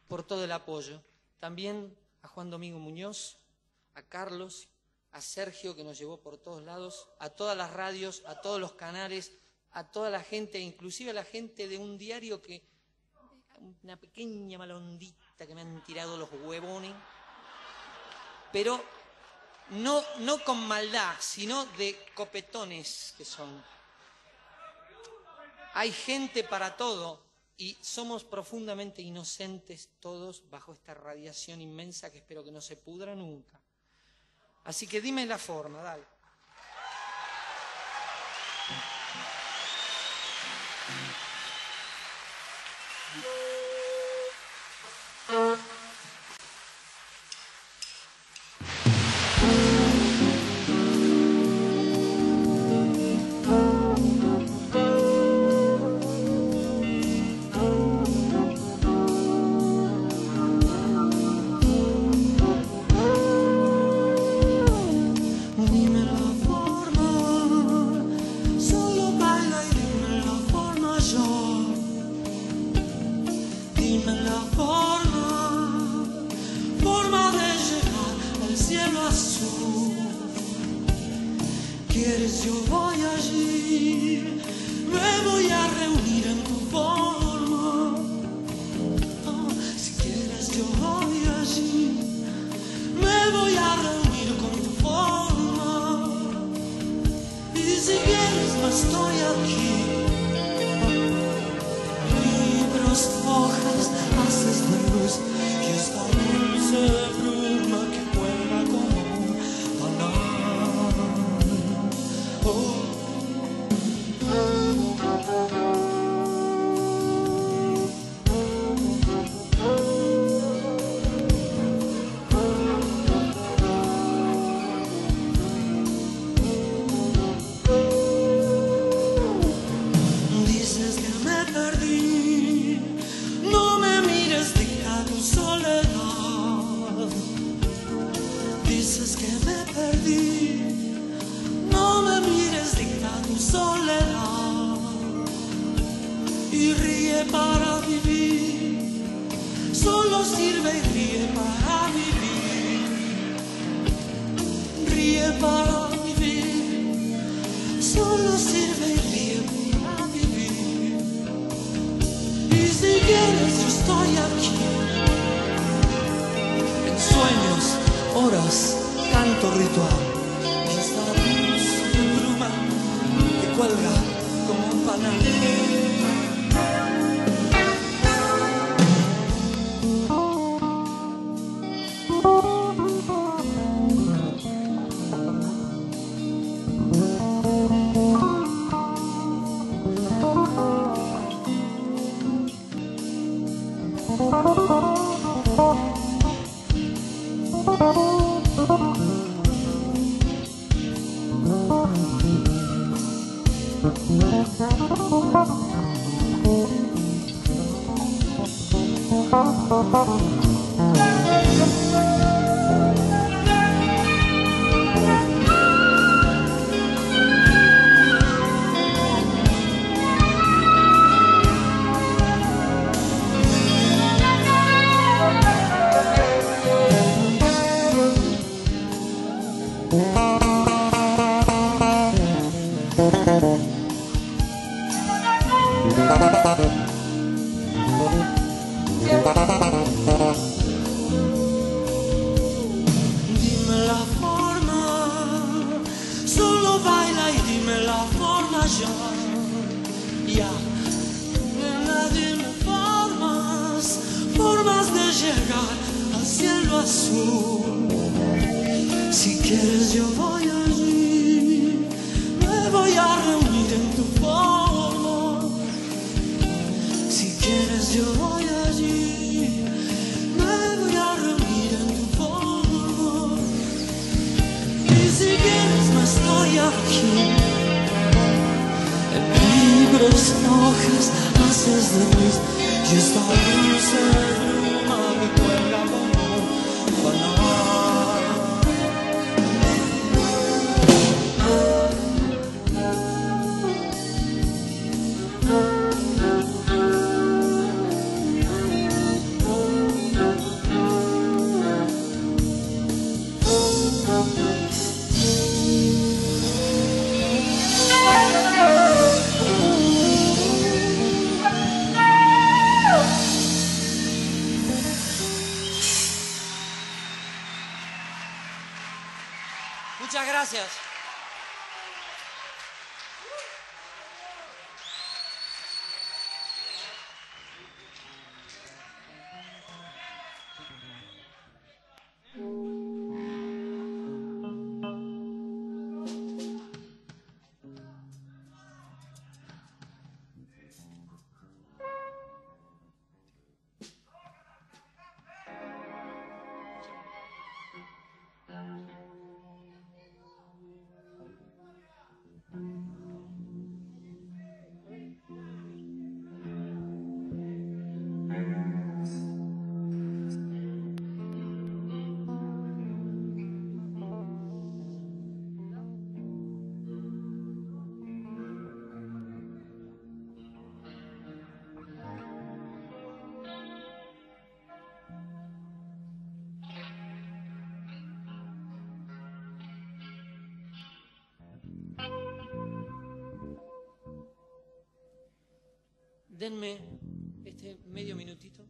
por todo el apoyo. También a Juan Domingo Muñoz, a Carlos, a Sergio que nos llevó por todos lados, a todas las radios, a todos los canales, a toda la gente, inclusive a la gente de un diario que una pequeña malondita que me han tirado los huevones, pero no, no con maldad, sino de copetones que son. Hay gente para todo y somos profundamente inocentes todos bajo esta radiación inmensa que espero que no se pudra nunca. Así que dime la forma, dale. Dime Denme este medio minutito.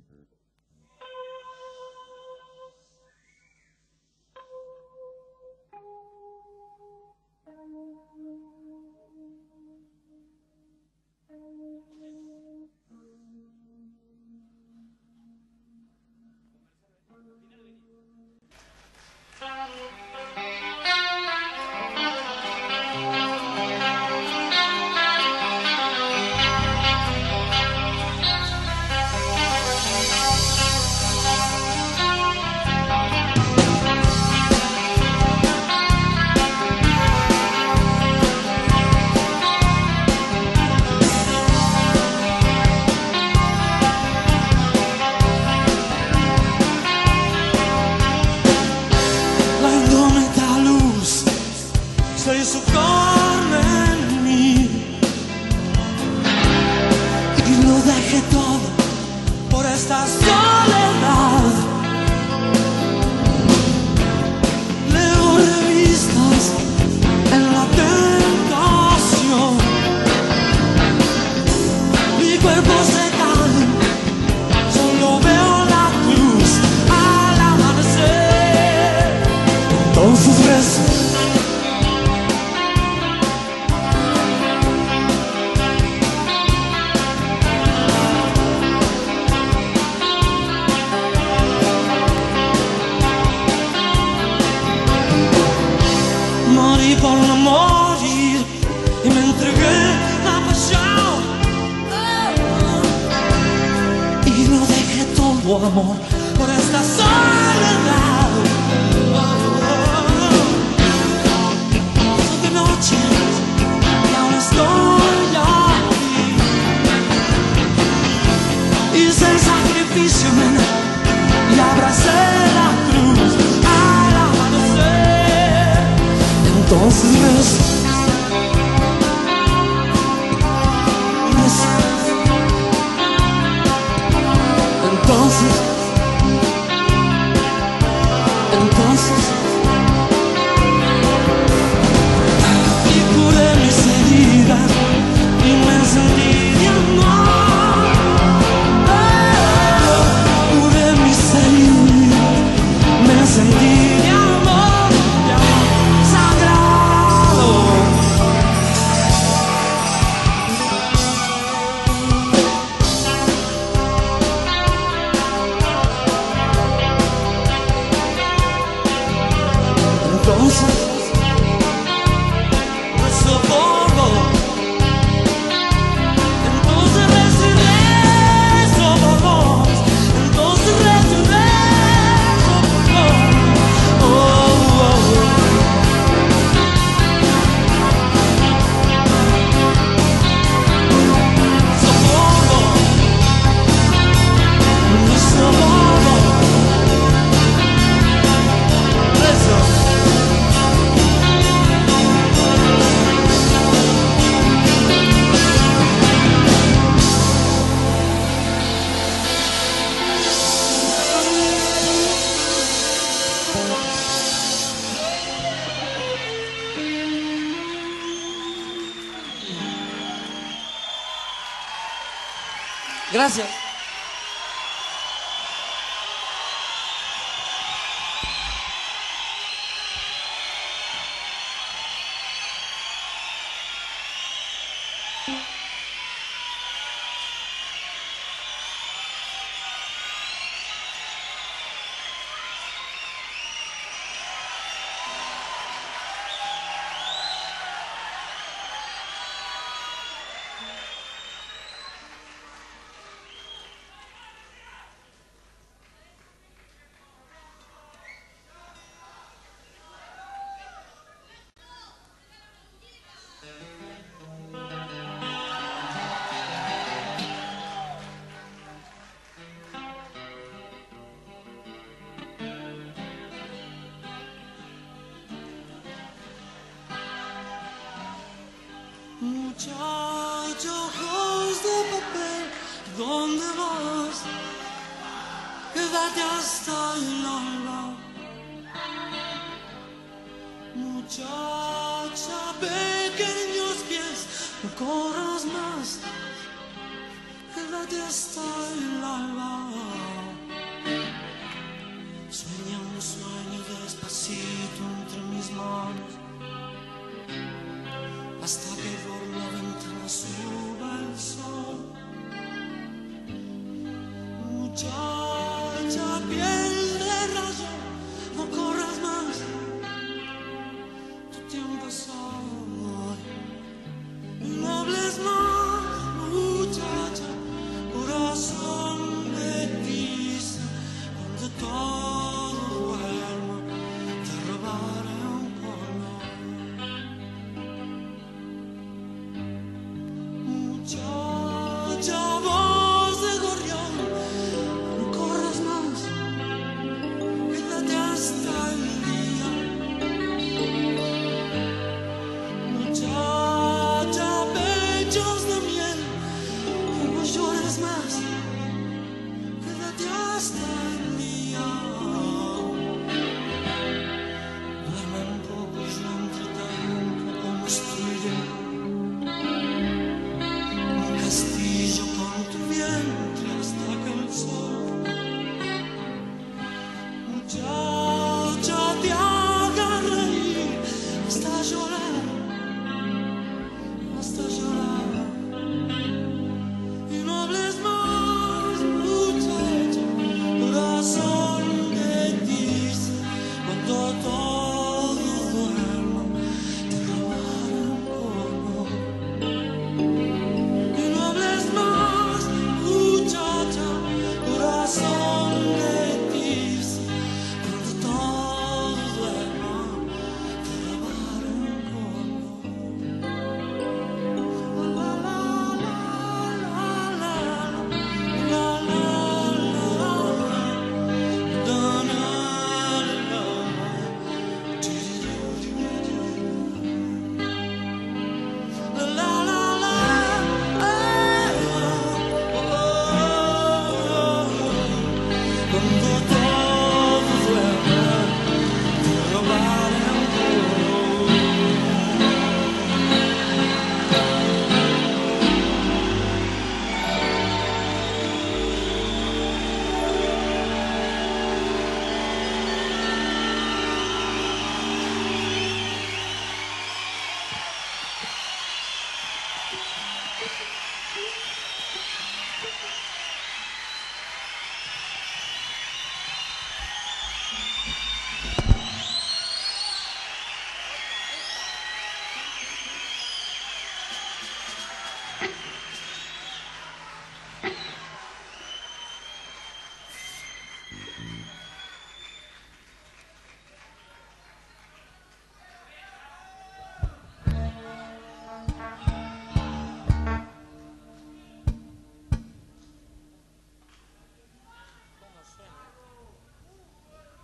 Entonces. y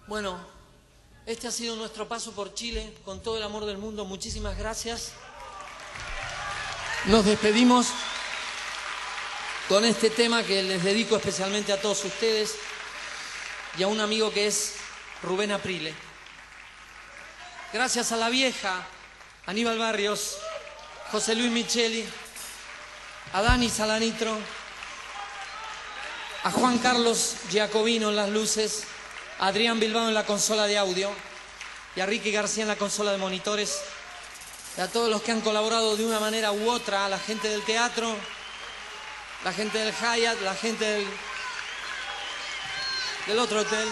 Bueno, este ha sido nuestro paso por Chile con todo el amor del mundo. Muchísimas gracias. Nos despedimos con este tema que les dedico especialmente a todos ustedes y a un amigo que es Rubén Aprile. Gracias a la vieja Aníbal Barrios, José Luis Micheli, a Dani Salanitro, a Juan Carlos Giacobino en las luces Adrián Bilbao en la consola de audio y a Ricky García en la consola de monitores. Y a todos los que han colaborado de una manera u otra, a la gente del teatro, la gente del Hyatt, la gente del otro hotel.